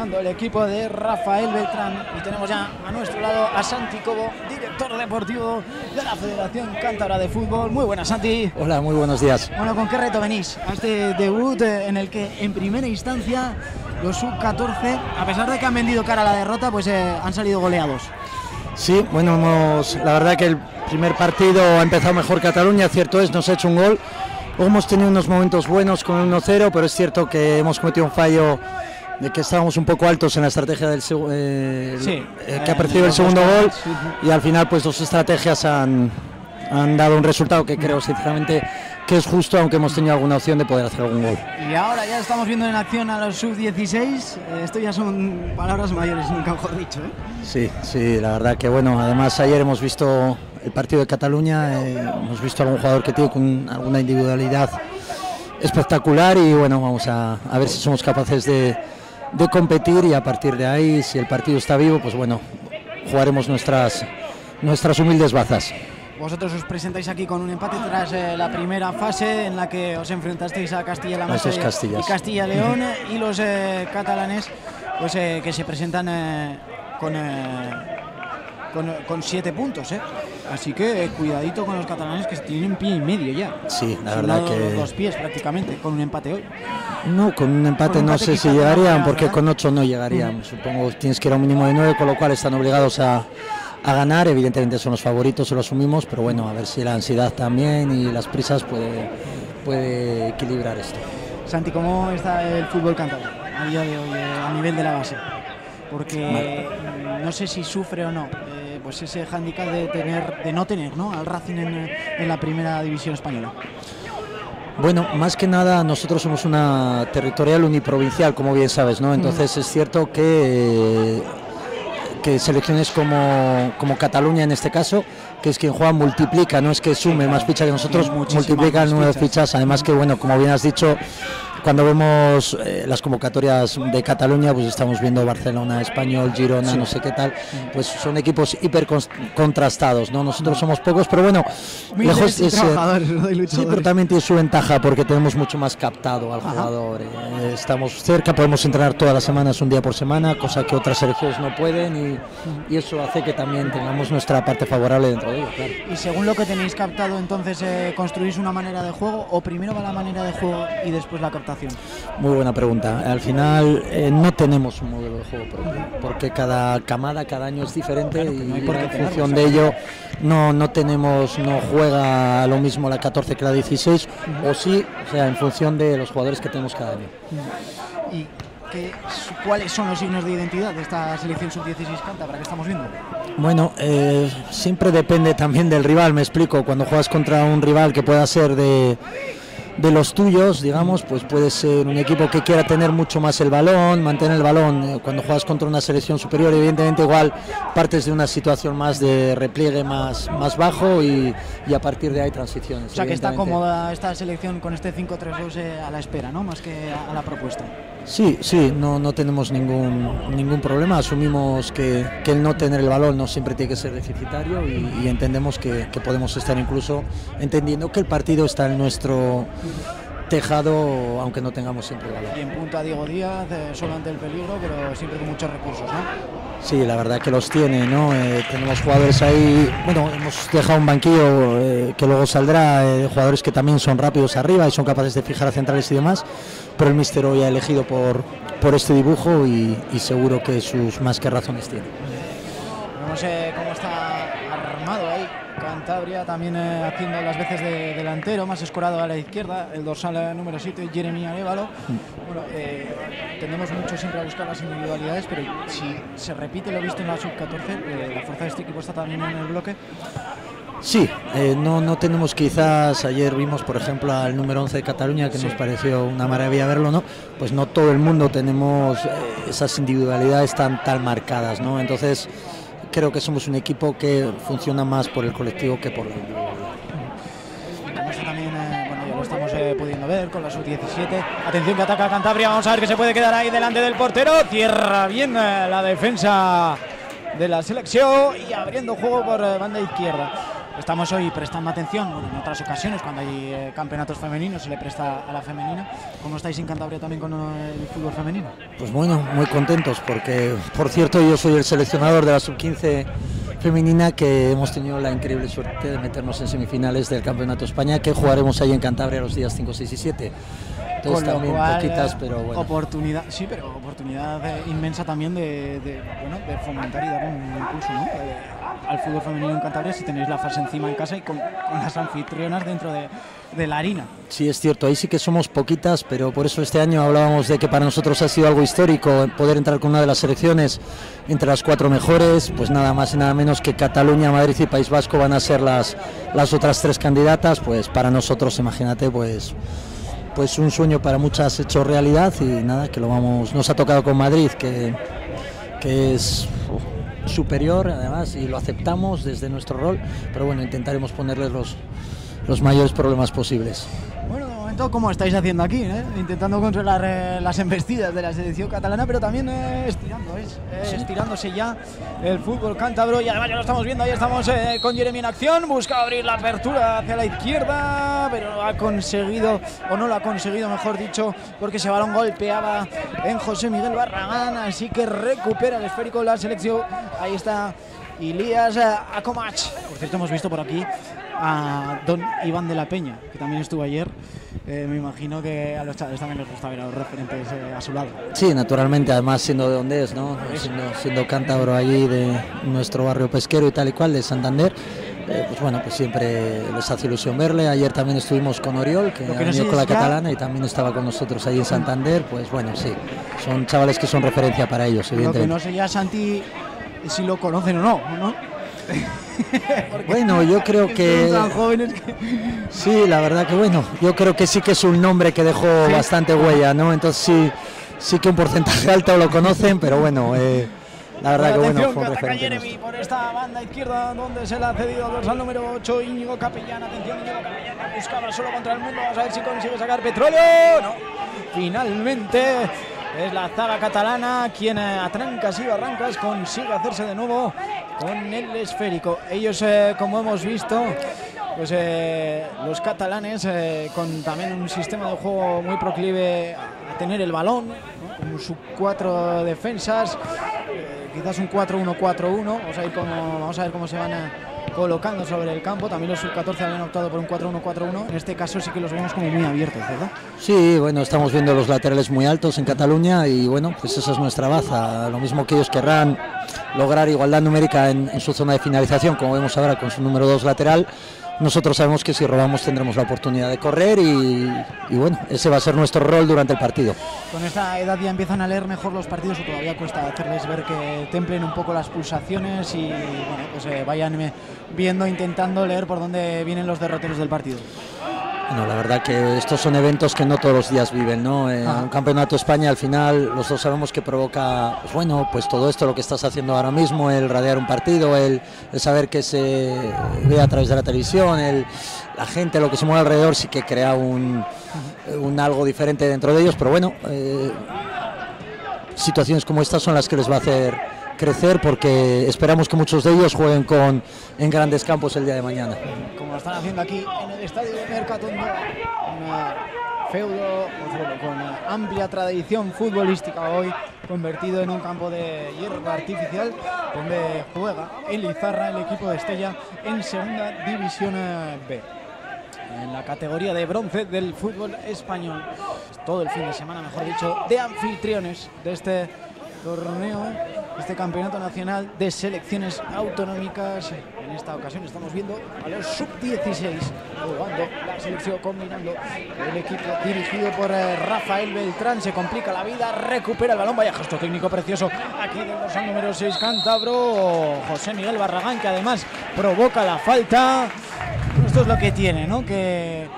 combinando el equipo de Rafael Beltrán y tenemos ya a nuestro lado a Santi Cobo, director deportivo de la Federación Cántabra de Fútbol. Muy buenas, Santi. Hola, muy buenos días. Bueno, ¿con qué reto venís a este debut eh, en el que en primera instancia los sub-14, a pesar de que han vendido cara a la derrota, pues eh, han salido goleados? Sí, bueno, hemos, la verdad que el primer partido ha empezado mejor Cataluña, cierto es, nos ha hecho un gol. Hemos tenido unos momentos buenos con el 1-0, pero es cierto que hemos cometido un fallo de que estábamos un poco altos en la estrategia del eh, Sí. eh, que ha Eh, percibido el los segundo gol y al final pues dos estrategias han, han dado un resultado que creo sinceramente que es justo aunque hemos tenido alguna opción de poder hacer algún gol. Y ahora ya estamos viendo en acción a los sub-16. Eh, Esto ya son palabras mayores, nunca mejor dicho. ¿eh? Sí, sí, la verdad que bueno, además ayer hemos visto el partido de Cataluña, eh, hemos visto algún jugador que tiene con alguna individualidad espectacular y bueno, vamos a, a ver si somos capaces de, de competir y a partir de ahí, si el partido está vivo, pues bueno, jugaremos nuestras, nuestras humildes bazas. Vosotros os presentáis aquí con un empate tras eh, la primera fase en la que os enfrentasteis a Castilla-La Mancha y- Castilla-León y los eh, catalanes pues eh, que se presentan eh, con, eh, con, con siete puntos. ¿eh? Así que eh, cuidadito con los catalanes que tienen pie y medio ya. Sí, la verdad que- Dos pies prácticamente con un empate hoy. No, con un empate Con un no sé si llegarían, porque ¿verdad? con ocho no llegarían. Supongo que tienes que ir a un mínimo de nueve, con lo cual están obligados a, a ganar. Evidentemente son los favoritos, se lo asumimos, pero bueno, a ver si la ansiedad también y las prisas puede, puede equilibrar esto. Santi, ¿cómo está el fútbol cántabro a día de hoy eh, a nivel de la base? Porque no sé si sufre o no eh, pues ese hándicap de tener de no tener ¿no? al Racing en, en la primera división española. Bueno, más que nada nosotros somos una territorial uniprovincial, como bien sabes, ¿no? Entonces es cierto que, que selecciones como, como Cataluña en este caso, que es quien juega, multiplica, no es que sume más fichas que nosotros, Tiene muchísimas multiplica el más número de fichas. fichas. Además que, bueno, como bien has dicho, cuando vemos eh, las convocatorias de Cataluña, pues estamos viendo Barcelona, Español, Girona, no sé qué tal, pues son equipos hiper contrastados, ¿no? Nosotros somos pocos, pero bueno, lejos Humildes y de ser- trabajadores, ¿no? Sí, pero también tiene su ventaja porque tenemos mucho más captado al jugador. eh, estamos cerca, podemos entrenar todas las semanas, un día por semana, cosa que otras selecciones no pueden y, y eso hace que también tengamos nuestra parte favorable dentro de ello. Claro. Y según lo que tenéis captado, entonces eh, construís una manera de juego o primero va la manera de juego y después la captación. Muy buena pregunta. Al final eh, no tenemos un modelo de juego propio, porque cada camada, cada año es diferente no y por en función de ello no, no tenemos, no juega lo mismo la 14 que la 16, o sí, o sea, en función de los jugadores que tenemos cada año. ¿Y qué, cuáles son los signos de identidad de esta selección sub-16 cántabra que estamos viendo? Bueno, eh, siempre depende también del rival, me explico. Cuando juegas contra un rival que pueda ser de, de los tuyos, digamos, pues puede ser un equipo que quiera tener mucho más el balón, mantener el balón. Eh, Cuando juegas contra una selección superior, evidentemente igual partes de una situación más de repliegue más, más bajo y, y a partir de ahí transiciones. O sea que está cómoda esta selección con este 5-3-2 eh, a la espera, ¿no? Más que a la propuesta. Sí, sí, no, no tenemos ningún, ningún problema. Asumimos que, que, el no tener el balón no siempre tiene que ser deficitario y, entendemos que, podemos estar incluso entendiendo que el partido está en nuestro tejado, aunque no tengamos siempre balón. Y en punta Diego Díaz, eh, solo ante el peligro, pero siempre con muchos recursos, ¿no? Sí, la verdad que los tiene, ¿no? Eh, tenemos jugadores ahí, bueno, hemos dejado un banquillo eh, que luego saldrá, eh, jugadores que también son rápidos arriba y son capaces de fijar a centrales y demás, pero el míster hoy ha elegido por, por este dibujo y, y seguro que sus más que razones tiene. No sé cómo está armado ahí Cantabria, también eh, haciendo las veces de delantero, más escorado a la izquierda, el dorsal eh, número 7, Jeremy Arevalo. Bueno, eh, tendemos mucho siempre a buscar las individualidades, pero si se repite lo visto en la sub-14, la fuerza de este equipo está también en el bloque. Sí, eh, no, no tenemos quizás, ayer vimos por ejemplo al número 11 de Cataluña que sí. nos pareció una maravilla verlo, ¿no? Pues no todo el mundo tenemos eh, esas individualidades tan, tan marcadas, ¿no? Entonces creo que somos un equipo que funciona más por el colectivo que por la también, eh, estamos eh, pudiendo ver con la sub-17. Atención que ataca Cantabria, vamos a ver que se puede quedar ahí delante del portero. Cierra bien eh, la defensa de la selección y abriendo juego por banda izquierda. Estamos hoy prestando atención, en otras ocasiones cuando hay eh, campeonatos femeninos se le presta a la femenina. ¿Cómo estáis en Cantabria también con el fútbol femenino? Pues bueno, muy contentos porque, por cierto, yo soy el seleccionador de la sub-15 femenina que hemos tenido la increíble suerte de meternos en semifinales del Campeonato España que jugaremos ahí en Cantabria los días 5, 6 y 7. Entonces, Con también cual, poquitas, pero bueno. Oportunidad, sí, pero oportunidad eh, inmensa también de, de, bueno, de fomentar y dar un impulso ¿no? eh, al fútbol femenino en Cantabria si tenéis la fase encima en casa y con, con las anfitrionas dentro de, de, la harina. Sí, es cierto, ahí sí que somos poquitas, pero por eso este año hablábamos de que para nosotros ha sido algo histórico poder entrar con una de las selecciones entre las cuatro mejores, pues nada más y nada menos que Cataluña, Madrid y País Vasco van a ser las, las otras tres candidatas, pues para nosotros, imagínate, pues pues un sueño para muchas hecho realidad y nada, que lo vamos, nos ha tocado con Madrid, que, que es superior además y lo aceptamos desde nuestro rol, pero bueno, intentaremos ponerles los, los mayores problemas posibles. Como estáis haciendo aquí, ¿eh? intentando controlar eh, las embestidas de la selección catalana, pero también eh, estirando, ¿sí? estirándose ya el fútbol cántabro y además ya lo estamos viendo, ahí estamos eh, con Jeremy en acción, busca abrir la apertura hacia la izquierda, pero ha conseguido, o no lo ha conseguido, mejor dicho, porque ese balón golpeaba en José Miguel Barragán, así que recupera el esférico la selección, ahí está Ilías Akomach. Por cierto, hemos visto por aquí a don Iván de la Peña, que también estuvo ayer. Eh, me imagino que a los chavales también les gusta ver a los referentes eh, a su lado. Sí, naturalmente, además siendo de donde es, ¿no? Siendo, siendo cántabro allí de nuestro barrio pesquero y tal y cual, de Santander. Eh, pues bueno, pues siempre les hace ilusión verle. Ayer también estuvimos con Oriol, que, que ha venido no con la catalana y también estaba con nosotros ahí en Santander. Pues bueno, sí, son chavales que son referencia para ellos, evidentemente. Lo que no sé ya, Santi, si lo conocen o no, ¿no? bueno, yo creo que... Sí, la verdad que bueno, yo creo que sí que es un nombre que dejó ¿Sí? bastante huella, ¿no? Entonces sí, sí que un porcentaje alto lo conocen, pero bueno, eh, la verdad bueno, que bueno, fue. Jeremy por esta banda izquierda donde se le ha cedido al número 8 Íñigo Capellán. Atención, Íñigo Capellán buscaba solo contra el mundo. Vamos a ver si consigue sacar petróleo. No, finalmente es la zaga catalana quien a trancas y barrancas consigue hacerse de nuevo con el esférico. Ellos, eh, como hemos visto, pues eh, los catalanes eh, con también un sistema de juego muy proclive a tener el balón, con sus cuatro defensas, eh, quizás un 4-1-4-1. Vamos a, ir como, vamos a ver cómo se van a colocando sobre el campo. También los sub-14 habían optado por un 4-1-4-1. En este caso sí que los vemos como muy abiertos, ¿verdad? Sí, bueno, estamos viendo los laterales muy altos en Cataluña y bueno, pues esa es nuestra baza. Lo mismo que ellos querrán lograr igualdad numérica en, en su zona de finalización, como vemos ahora con su número 2 lateral. Nosotros sabemos que si robamos tendremos la oportunidad de correr y, bueno, ese va a ser nuestro rol durante el partido. ¿Con esta edad ya empiezan a leer mejor los partidos o todavía cuesta hacerles ver que templen un poco las pulsaciones y bueno, pues eh, vayan viendo, intentando leer por dónde vienen los derroteros del partido? Bueno, la verdad que estos son eventos que no todos los días viven, ¿no? Eh, ah. Un campeonato España al final los dos sabemos que provoca, pues bueno, pues todo esto lo que estás haciendo ahora mismo, el radiar un partido, el, el saber que se ve a través de la televisión, el, la gente, lo que se mueve alrededor sí que crea un, un algo diferente dentro de ellos, pero bueno, eh, situaciones como estas son las que les va a hacer crecer porque esperamos que muchos de ellos jueguen con, en grandes campos el día de mañana. Como lo están haciendo aquí en el estadio de Mercatondo, un feudo con amplia tradición futbolística hoy, convertido en un campo de hierba artificial, donde juega el Izarra, el equipo de Estella, en segunda división B en la categoría de bronce del fútbol español. Todo el fin de semana, mejor dicho, de anfitriones de este torneo, este campeonato nacional de selecciones autonómicas. En esta ocasión estamos viendo a los sub-16 jugando la selección combinando el equipo dirigido por eh, Rafael Beltrán. Se complica la vida, recupera el balón. Vaya gesto técnico precioso aquí del dorsal número 6 cántabro. José Miguel Barragán que además provoca la falta. Esto es lo que tiene, ¿no? Que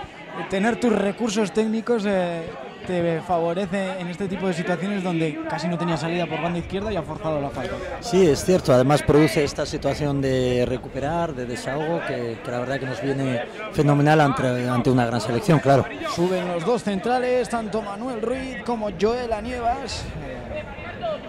tener tus recursos técnicos eh, te favorece en este tipo de situaciones donde casi no tenía salida por banda izquierda y ha forzado la falta. Sí, es cierto. Además produce esta situación de recuperar, de desahogo, que, la verdad que nos viene fenomenal ante, ante, una gran selección, claro. Suben los dos centrales, tanto Manuel Ruiz como Joel Anievas, eh,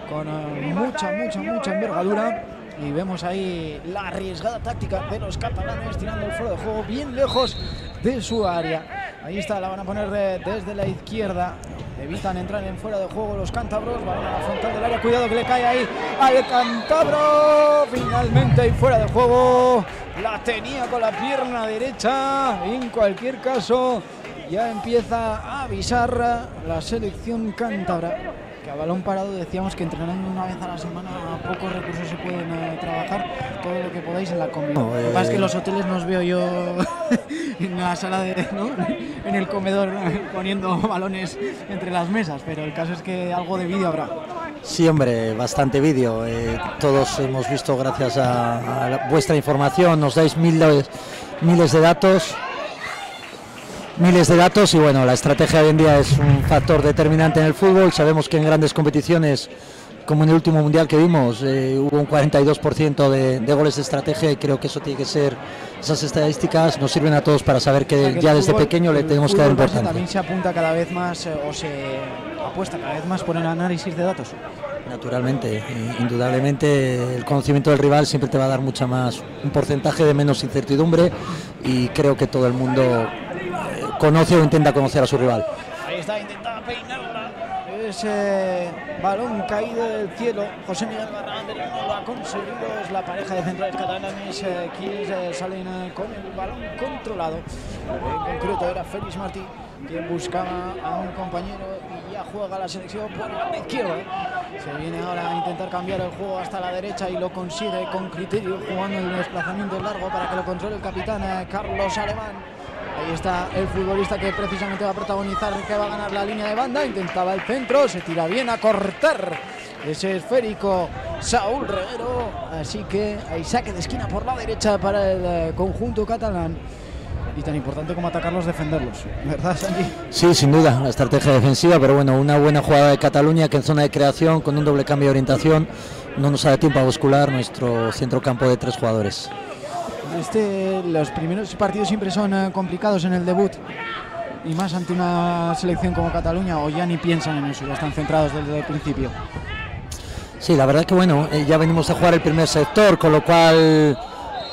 con eh, mucha, mucha, mucha envergadura. Y vemos ahí la arriesgada táctica de los catalanes tirando el fuego de juego bien lejos de su área. Ahí está, la van a poner desde la izquierda. Evitan entrar en fuera de juego los cántabros. Van a la frontal del área. Cuidado que le cae ahí al cántabro. Finalmente y fuera de juego. La tenía con la pierna derecha. En cualquier caso, ya empieza a avisar la selección cántabra que a balón parado decíamos que entrenando una vez a la semana a pocos recursos se pueden eh, trabajar todo lo que podáis en la comida. Lo que pasa es que en los hoteles nos veo yo en la sala de, ¿no? en el comedor poniendo balones entre las mesas, pero el caso es que algo de vídeo habrá. Sí, hombre, bastante vídeo. Eh, todos hemos visto, gracias a, vuestra información, nos dais miles, miles de datos miles de datos y bueno, la estrategia de hoy en día es un factor determinante en el fútbol. Sabemos que en grandes competiciones, como en el último mundial que vimos, eh, hubo un 42% de, de, goles de estrategia y creo que eso tiene que ser, esas estadísticas nos sirven a todos para saber que, ya desde pequeño le tenemos que dar importancia. También se apunta cada vez más eh, o se apuesta cada vez más por el análisis de datos. Naturalmente, indudablemente el conocimiento del rival siempre te va a dar mucha más, un porcentaje de menos incertidumbre y creo que todo el mundo conoce o intenta conocer a su rival. Ahí está, intentaba peinarla. Ese balón caído del cielo. José Miguel Barragán no lo ha conseguido. Es la pareja de centrales catalanes eh, quienes eh, salen eh, con el balón controlado. En concreto era Félix Martí quien buscaba a un compañero y ya juega la selección por la izquierda. Se viene ahora a intentar cambiar el juego hasta la derecha y lo consigue con criterio, jugando el desplazamiento largo para que lo controle el capitán Carlos Alemán. Ahí está el futbolista que precisamente va a protagonizar, que va a ganar la línea de banda. Intentaba el centro, se tira bien a cortar ese esférico Saúl Reguero. Así que hay saque de esquina por la derecha para el eh, conjunto catalán. Y tan importante como atacarlos, defenderlos, ¿verdad, Santi? Sí, sin duda, la estrategia defensiva, pero bueno, una buena jugada de Cataluña que en zona de creación, con un doble cambio de orientación, no nos da tiempo a bascular nuestro centrocampo de tres jugadores. Este, los primeros partidos siempre son eh, complicados en el debut y más ante una selección como Cataluña o ya ni piensan en eso, ya están centrados desde el principio. Sí, la verdad que bueno, eh, ya venimos a jugar el primer sector, con lo cual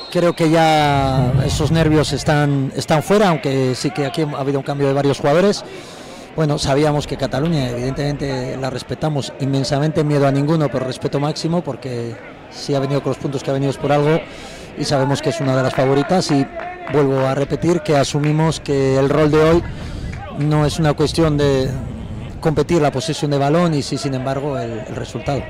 creo que ya esos nervios están, están fuera, aunque sí que aquí ha habido un cambio de varios jugadores. Bueno, sabíamos que Cataluña, evidentemente la respetamos inmensamente, miedo a ninguno, pero respeto máximo, porque si ha venido con los puntos que ha venido es por algo y sabemos que es una de las favoritas y vuelvo a repetir que asumimos que el rol de hoy no es una cuestión de competir la posesión de balón y sí, sin embargo, el, resultado.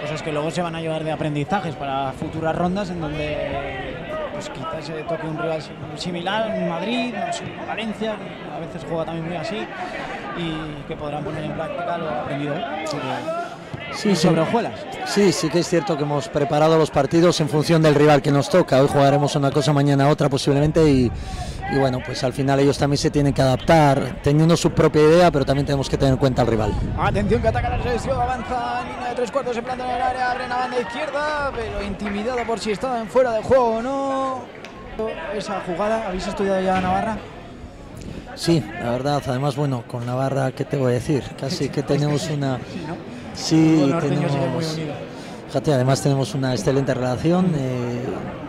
Cosas que luego se van a llevar de aprendizajes para futuras rondas en donde pues quizás se toque un rival similar en Madrid, en Valencia, a veces juega también muy así y que podrán poner en práctica lo aprendido hoy. Sí, sobre hojuelas. Sí, sí que es cierto que hemos preparado los partidos en función del rival que nos toca. Hoy jugaremos una cosa, mañana otra posiblemente y, bueno, pues al final ellos también se tienen que adaptar, teniendo su propia idea, pero también tenemos que tener en cuenta al rival. Atención que ataca la selección, avanza en línea de tres cuartos, se planta en el área, abre la banda izquierda, pero intimidado por si estaba en fuera de juego o no. Esa jugada, ¿habéis estudiado ya Navarra? Sí, la verdad, además, bueno, con Navarra, ¿qué te voy a decir? Casi que tenemos una Sí, norteño tenemos, sigue muy unido. fíjate, además tenemos una excelente relación. eh,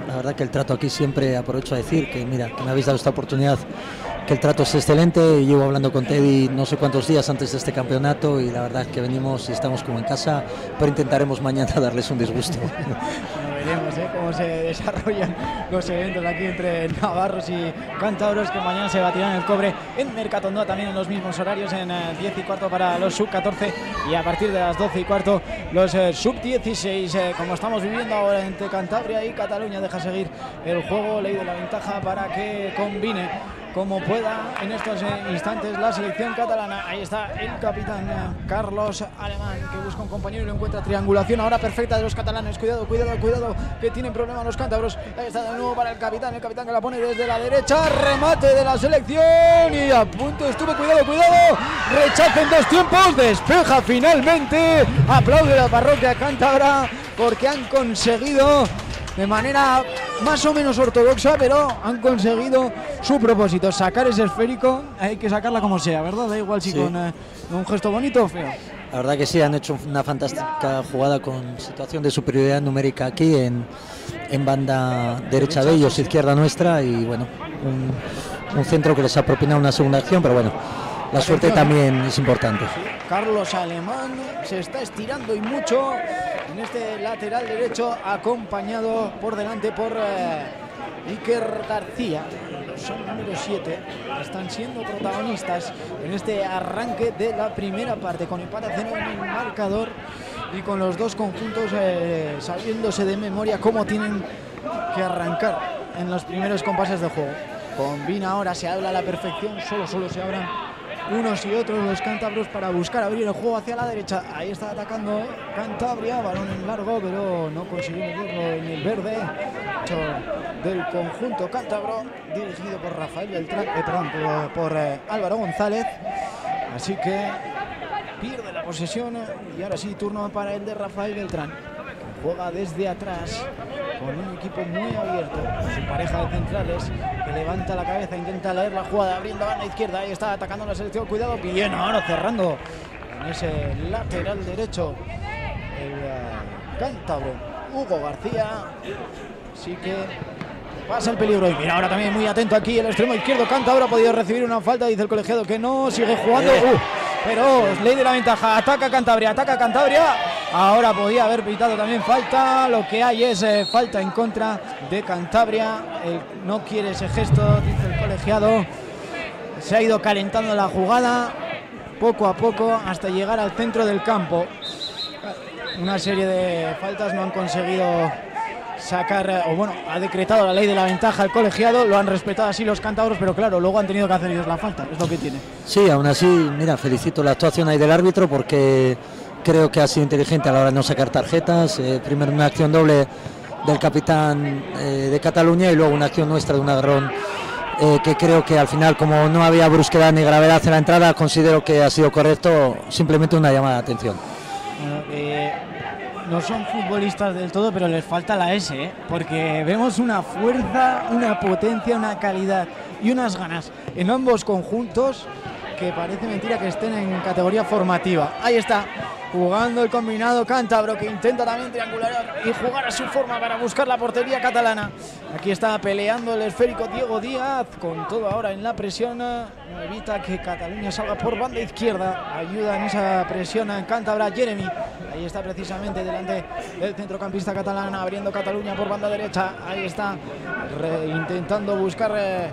la verdad que el trato aquí siempre aprovecho a decir que, mira, que me habéis dado esta oportunidad, que el trato es excelente. Llevo hablando con Teddy no sé cuántos días antes de este campeonato y la verdad que venimos y estamos como en casa, pero intentaremos mañana darles un disgusto. ¿Eh? se desarrollan los eventos aquí entre navarros y cántabros que mañana se batirán el cobre en Mercatondó también en los mismos horarios en eh, 10 y cuarto para los sub 14 y a partir de las 12 y cuarto los eh, sub 16 eh, como estamos viviendo ahora entre Cantabria y Cataluña deja seguir el juego ley de la ventaja para que combine como pueda en estos eh, instantes la selección catalana. Ahí está el capitán eh, Carlos Alemán que busca un compañero y lo encuentra. Triangulación ahora perfecta de los catalanes. Cuidado, cuidado, cuidado, que tienen problemas los cántabros. Ahí está de nuevo para el capitán. El capitán que la pone desde la derecha. Remate de la selección y a punto estuvo. Cuidado, cuidado. Rechaza en dos tiempos. Despeja finalmente. Aplaude la parroquia cántabra porque han conseguido de manera más o menos ortodoxa, pero han conseguido su propósito, sacar ese esférico, hay que sacarla como sea, ¿verdad? Da igual si Sí. con eh, un gesto bonito o feo. La verdad que sí, han hecho una fantástica jugada con situación de superioridad numérica aquí en, en banda derecha de ellos, izquierda nuestra y bueno, un, un centro que les ha propinado una segunda acción, pero bueno, la suerte Atención, también es importante. Carlos Alemán se está estirando y mucho en este lateral derecho, acompañado por delante por eh, Iker García. Son número 7, están siendo protagonistas en este arranque de la primera parte, con empate a cero en el marcador y con los dos conjuntos eh, sabiéndose de memoria cómo tienen que arrancar en los primeros compases de juego. Combina ahora, se habla a la perfección, solo, solo se abran unos y otros los cántabros para buscar abrir el juego hacia la derecha. Ahí está atacando Cantabria, balón en largo, pero no consiguió meterlo en el verde. Del conjunto cántabro, dirigido por Rafael Beltrán, eh, perdón, por, eh, Álvaro González. Así que pierde la posesión y ahora sí, turno para el de Rafael Beltrán. Juega desde atrás con un equipo muy abierto. Su pareja de centrales que levanta la cabeza, intenta leer la jugada, abriendo a la izquierda. Ahí está atacando la selección. Cuidado, bien ahora cerrando en ese lateral derecho el eh, cántabro Hugo García. Así que pasa el peligro. Y mira, ahora también muy atento aquí el extremo izquierdo. Cántabro ha podido recibir una falta, dice el colegiado que no, sigue jugando. Uh, pero ley de la ventaja, ataca Cantabria, ataca Cantabria. Ahora podía haber pitado también falta. Lo que hay es eh, falta en contra de Cantabria. No quiere ese gesto, dice el colegiado. Se ha ido calentando la jugada poco a poco hasta llegar al centro del campo. Una serie de faltas no han conseguido sacar, eh, o bueno, ha decretado la ley de la ventaja el colegiado, lo han respetado así los cántabros, pero claro, luego han tenido que hacer ellos la falta, es lo que tiene. Sí, aún así, mira, felicito la actuación ahí del árbitro porque creo que ha sido inteligente a la hora de no sacar tarjetas. Eh, primero una acción doble del capitán eh, de Cataluña y luego una acción nuestra de un agarrón eh, que creo que al final, como no había brusquedad ni gravedad en la entrada, considero que ha sido correcto, simplemente una llamada de atención. Bueno, eh, no son futbolistas del todo, pero les falta la S, ¿eh? porque vemos una fuerza, una potencia, una calidad y unas ganas en ambos conjuntos que parece mentira que estén en categoría formativa. Ahí está, jugando el combinado cántabro que intenta también triangular y jugar a su forma para buscar la portería catalana. Aquí está peleando el esférico Diego Díaz con todo ahora en la presión. Evita que Cataluña salga por banda izquierda. Ayuda en esa presión a Cántabra Jeremy. Ahí está precisamente delante del centrocampista catalán abriendo Cataluña por banda derecha. Ahí está intentando buscar eh,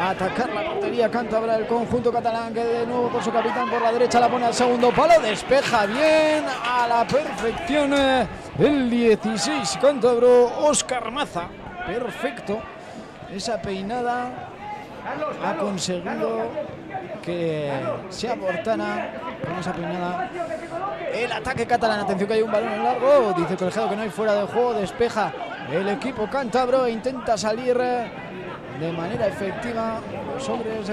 atacar la portería cántabra del conjunto catalán que de nuevo por su capitán por la derecha la pone al segundo palo, despeja bien a la perfección eh, el 16 cántabro Oscar Maza, perfecto esa peinada ha conseguido que se abortara con esa peinada el ataque catalán. Atención que hay un balón en largo. Dice el colegiado que no hay fuera de juego. Despeja el equipo cántabro e intenta salir eh, de manera efectiva los hombres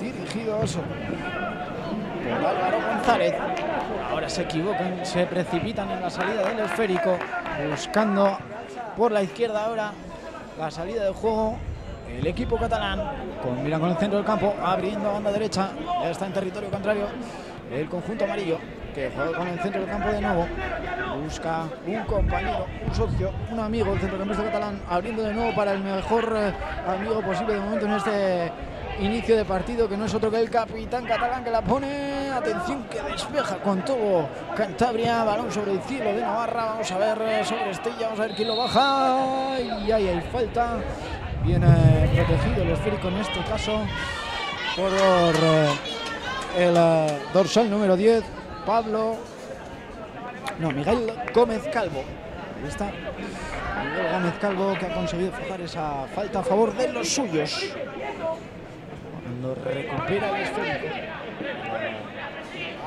dirigidos por Álvaro González. Ahora se equivocan, se precipitan en la salida del esférico, buscando por la izquierda ahora la salida del juego. El equipo catalán combina con el centro del campo, abriendo a banda derecha. Ya está en territorio contrario el conjunto amarillo, que juega con el centro del campo de nuevo. Busca un compañero, un socio, un amigo, el centrocampista catalán, abriendo de nuevo para el mejor eh, amigo posible de momento en este inicio de partido, que no es otro que el capitán catalán que la pone. Atención, que despeja con todo Cantabria. Balón sobre el cielo de Navarra. Vamos a ver eh, sobre Estella, vamos a ver quién lo baja. Y ahí hay falta. Viene protegido el esférico en este caso por eh, el eh, dorsal número 10, Pablo. No, Miguel Gómez Calvo. Ahí está. Miguel Gómez Calvo que ha conseguido fijar esa falta a favor de los suyos. Cuando recupera el esférico.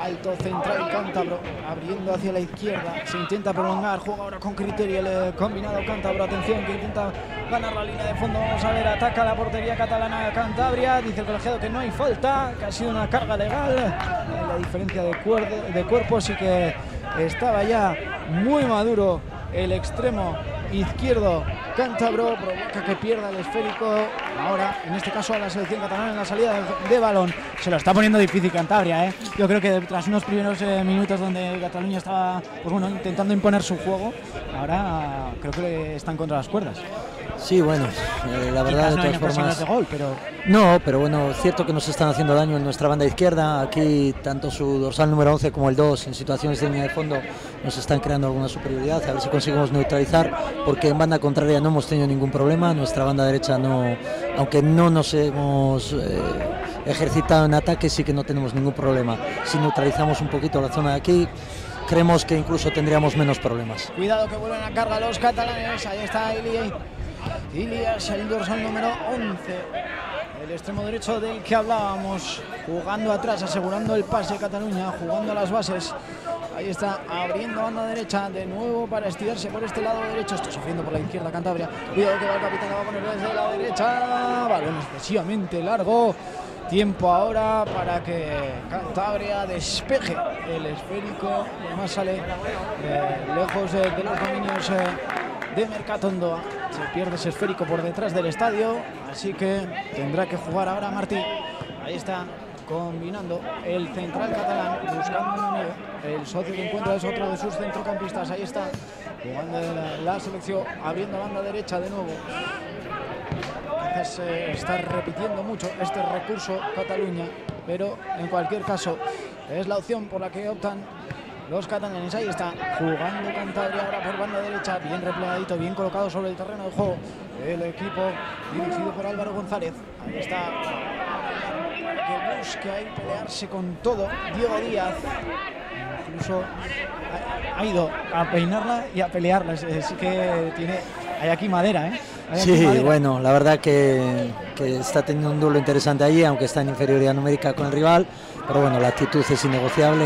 Alto central cántabro, abriendo hacia la izquierda. Se intenta prolongar, juega ahora con criterio el eh, combinado cántabro. Atención, que intenta ganar la línea de fondo. Vamos a ver, ataca la portería catalana de Cantabria. Dice el colegiado que no hay falta, que ha sido una carga legal. La diferencia de, cuerda- de cuerpos y que estaba ya muy maduro el extremo izquierdo cántabro. Provoca que pierda el esférico. Ahora, en este caso, a la selección catalana en la salida de, balón. Se lo está poniendo difícil Cantabria, ¿eh? Yo creo que tras unos primeros eh, minutos donde Cataluña estaba pues bueno, intentando imponer su juego, ahora creo que están contra las cuerdas. Sí, bueno, eh, la verdad no de todas ocasiones formas. de gol, pero No, pero bueno, cierto que nos están haciendo daño en nuestra banda izquierda. Aquí tanto su dorsal número 11 como el 2 en situaciones de línea de fondo nos están creando alguna superioridad. A ver si conseguimos neutralizar, porque en banda contraria no hemos tenido ningún problema. Nuestra banda derecha no, aunque no nos hemos eh, ejercitado en ataque, sí que no tenemos ningún problema. Si neutralizamos un poquito la zona de aquí, creemos que incluso tendríamos menos problemas. Cuidado que vuelven a carga los catalanes. Ahí está Ili. Ilias, el dorsal número 11. El extremo derecho del que hablábamos. Jugando atrás, asegurando el pase Cataluña, jugando a las bases. Ahí está, abriendo banda derecha de nuevo para estirarse por este lado derecho. Está sufriendo por la izquierda Cantabria. Cuidado que va el capitán, va a poner desde la derecha. Balón excesivamente largo. Tiempo ahora para que Cantabria despeje el esférico. Además sale eh, lejos eh, de los dominios eh, de Mercatondoa. Se pierde ese esférico por detrás del estadio. Así que tendrá que jugar ahora Martí. Ahí está combinando el central catalán buscando un enemigo. El socio que encuentra es otro de sus centrocampistas. Ahí está jugando la, la selección abriendo banda derecha de nuevo. Quizás eh, está repitiendo mucho este recurso Cataluña, pero en cualquier caso es la opción por la que optan los catalanes. Ahí está jugando Cantabria ahora por banda derecha, bien replegadito, bien colocado sobre el terreno de juego. El equipo dirigido por Álvaro González. Ahí está que busque ahí pelearse con todo. Diego Díaz incluso ha, ha ido a peinarla y a pelearla. Así que tiene, hay aquí madera, ¿eh? Hay aquí Sí, madera. bueno, la verdad que, que está teniendo un duelo interesante allí, aunque está en inferioridad numérica con el rival, pero bueno, la actitud es innegociable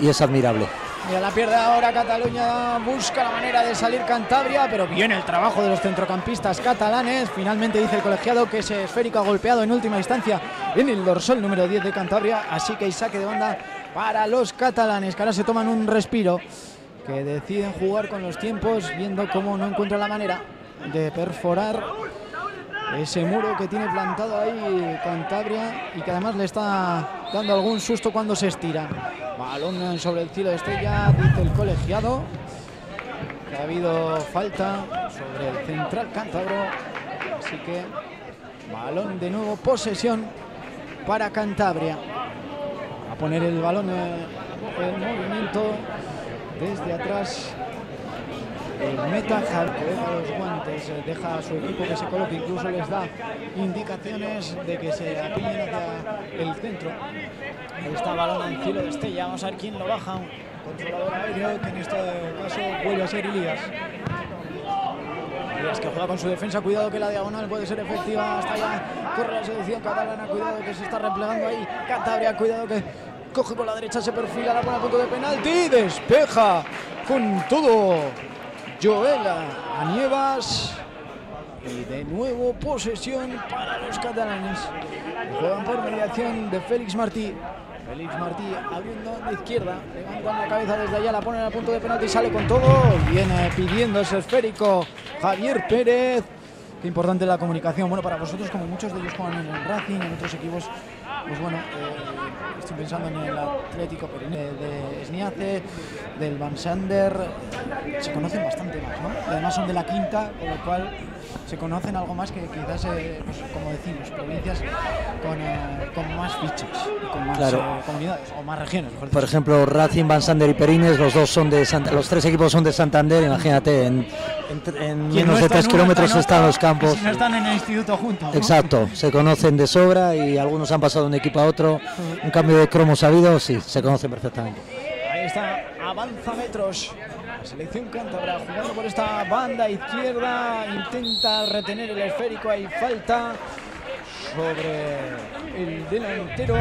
y, es admirable. Mira, la pierde ahora Cataluña, busca la manera de salir Cantabria, pero viene el trabajo de los centrocampistas catalanes. Finalmente dice el colegiado que ese esférico ha golpeado en última instancia en el dorsal número 10 de Cantabria, así que hay saque de banda para los catalanes, que ahora se toman un respiro, que deciden jugar con los tiempos, viendo cómo no encuentran la manera de perforar ese muro que tiene plantado ahí Cantabria y que además le está dando algún susto cuando se estira. Balón sobre el cielo de estrella, dice el colegiado. Ha habido falta sobre el central cántabro. Así que balón de nuevo, posesión para Cantabria. A poner el balón eh, en movimiento desde atrás. El meta que deja los guantes, eh, deja a su equipo que se coloque, incluso les da indicaciones de que se hacia el centro. Ahí está balón al cielo de Estella, vamos a ver quién lo baja. Un controlador aéreo que en este caso vuelve a ser Ilías. Ilías que juega con su defensa, cuidado que la diagonal puede ser efectiva. Hasta allá corre la selección catalana, cuidado que se está replegando ahí. Cantabria, cuidado que coge por la derecha, se perfila, la pone a punto de penalti, despeja con todo. Joela Anievas. Y de nuevo posesión para los catalanes. Juegan por mediación de Félix Martí. Félix Martí abriendo la izquierda, levantan la cabeza desde allá, la ponen a punto de penalti y sale con todo. Viene pidiendo ese esférico Javier Pérez. qué importante la comunicación. Bueno, para vosotros, como muchos de ellos juegan en el Racing, en otros equipos, pues bueno, eh, estoy pensando en el Atlético Pirineo de Esniace, del Van Sander, se conocen bastante más, ¿no? Además son de la quinta, con lo cual se conocen algo más que quizás, eh, pues, como decimos, provincias con, eh, con más fichas, con más Claro. eh, comunidades o más regiones. mejor Por ejemplo, Racing, Van Sander y Perines, los dos son de Sant- los tres equipos son de Santander, imagínate, en, en en menos no de está 3 en una kilómetros están los campos. Si no están en el instituto juntos. ¿no? Exacto, se conocen de sobra y algunos han pasado de un equipo a otro. Un cambio de cromos habido, sí, se conocen perfectamente. Ahí está, avanza metros. La selección cántabra jugando por esta banda izquierda. Intenta retener el esférico. Hay falta sobre el delantero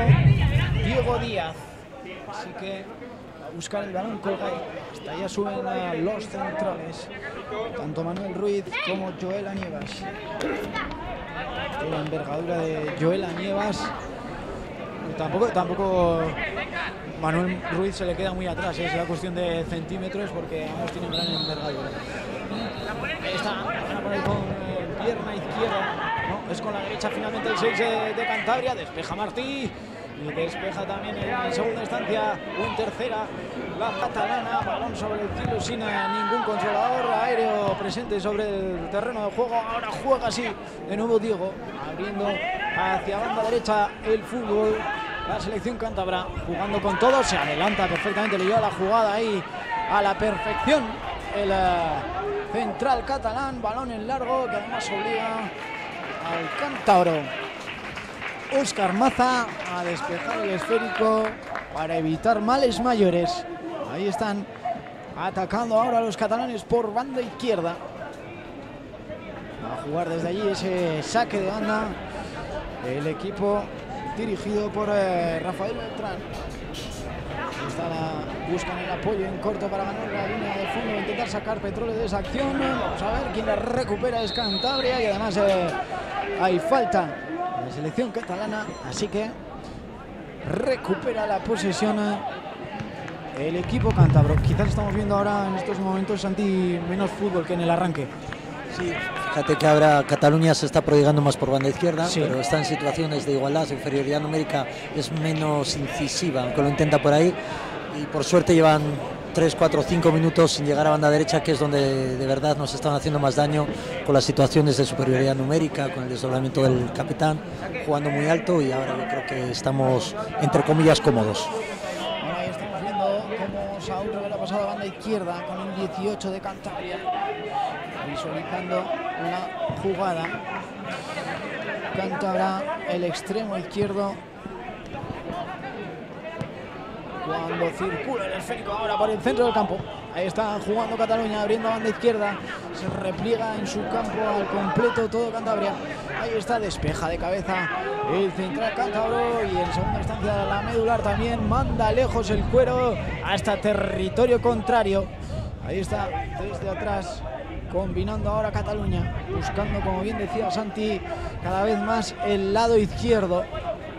Diego Díaz. Así que buscar el balón colgado. Hasta allá suben a los centrales. Tanto Manuel Ruiz como Joel Nievas. La envergadura de Joel Nievas. Tampoco, tampoco Manuel Ruiz se le queda muy atrás, ¿eh? es la cuestión de centímetros porque ambos tienen gran envergadura. Está, van a poner con eh, pierna izquierda, no, es con la derecha finalmente el 6 de, de Cantabria, despeja Martí y despeja también en segunda instancia o en tercera la catalana, balón sobre el cielo sin eh, ningún controlador aéreo presente sobre el terreno de juego, ahora juega así de nuevo Diego, abriendo hacia banda derecha el fútbol. La selección cántabra jugando con todo, se adelanta perfectamente, le lleva la jugada ahí a la perfección. El eh, central catalán, balón en largo que además obliga al cántabro. Óscar Maza a despejar el esférico para evitar males mayores. Ahí están atacando ahora los catalanes por banda izquierda. A jugar desde allí ese saque de banda. El equipo dirigido por eh, Rafael Beltrán. Buscan el apoyo en corto para ganar la línea de fondo, intentar sacar petróleo de esa acción. Vamos a ver quién la recupera es Cantabria y además eh, hay falta la selección catalana, así que recupera la posesión eh, el equipo cántabro. Quizás estamos viendo ahora en estos momentos Santi menos fútbol que en el arranque. Sí, fíjate que ahora Cataluña se está prodigando más por banda izquierda, Sí. pero está en situaciones de igualdad, su inferioridad numérica es menos incisiva, aunque lo intenta por ahí. Y por suerte llevan 3, 4, 5 minutos sin llegar a banda derecha, que es donde de verdad nos están haciendo más daño con las situaciones de superioridad numérica, con el desdoblamiento del capitán, jugando muy alto y ahora yo creo que estamos, entre comillas, cómodos. Ahí estamos viendo cómo Saúl revela pasado a banda izquierda con el 18 de Cantabria. Visualizando la jugada. Cantabria, el extremo izquierdo. Cuando circula el esférico ahora por el centro del campo. Ahí está jugando Cataluña, abriendo banda izquierda. Se repliega en su campo al completo todo Cantabria. Ahí está, despeja de cabeza el central cántabro y en segunda instancia la medular también manda lejos el cuero hasta territorio contrario. Ahí está, desde atrás, combinando ahora Cataluña, buscando, como bien decía Santi, cada vez más el lado izquierdo.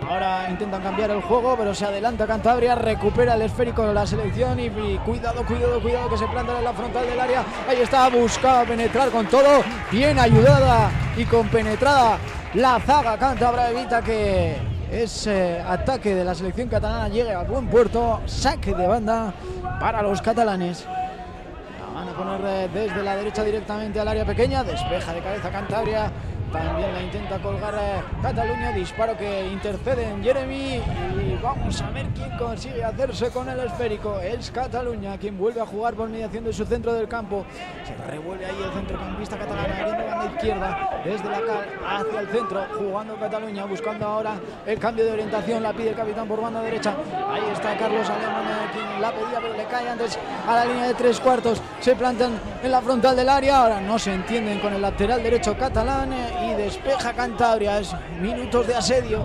Ahora intentan cambiar el juego, pero se adelanta Cantabria, recupera el esférico de la selección y, cuidado, cuidado, cuidado que se planta en la frontal del área. Ahí está, buscaba penetrar con todo, bien ayudada y compenetrada la zaga cántabra evita que ese ataque de la selección catalana llegue a buen puerto, saque de banda para los catalanes. La van a poner desde la derecha directamente al área pequeña. Despeja de cabeza Cantabria. También la intenta colgar Cataluña. Disparo que intercede en Jeremy. Y vamos a ver quién consigue hacerse con el esférico. Es Cataluña quien vuelve a jugar por mediación de su centro del campo. Se revuelve ahí el centrocampista catalán abriendo banda izquierda desde la cal hacia el centro. Jugando Cataluña. Buscando ahora el cambio de orientación. La pide el capitán por banda derecha. Ahí está Carlos Alemán quien la pedía pero le cae antes a la línea de tres cuartos. Se plantan en la frontal del área. Ahora no se entienden con el lateral derecho catalán eh, y despeja Cantabria. Es minutos de asedio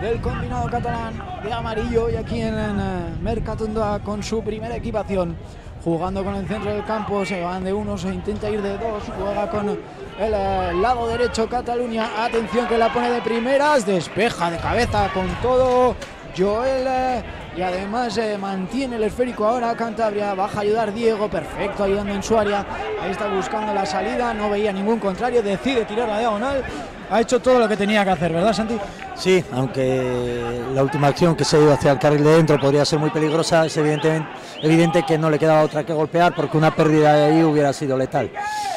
del combinado catalán de amarillo y aquí en, en, eh, Mercatunda con su primera equipación. Jugando con el centro del campo, se van de uno, se intenta ir de dos, juega con el eh, lado derecho Cataluña. Atención que la pone de primeras, despeja de cabeza con todo. Joel eh, y además eh, mantiene el esférico ahora Cantabria, baja a ayudar Diego, perfecto ayudando en su área, ahí está buscando la salida, no veía ningún contrario, decide tirar la diagonal, ha hecho todo lo que tenía que hacer, ¿verdad Santi? Sí, aunque la última acción que se ido hacia el carril de dentro podría ser muy peligrosa, es evidentemente, evidente que no le quedaba otra que golpear porque una pérdida de ahí hubiera sido letal.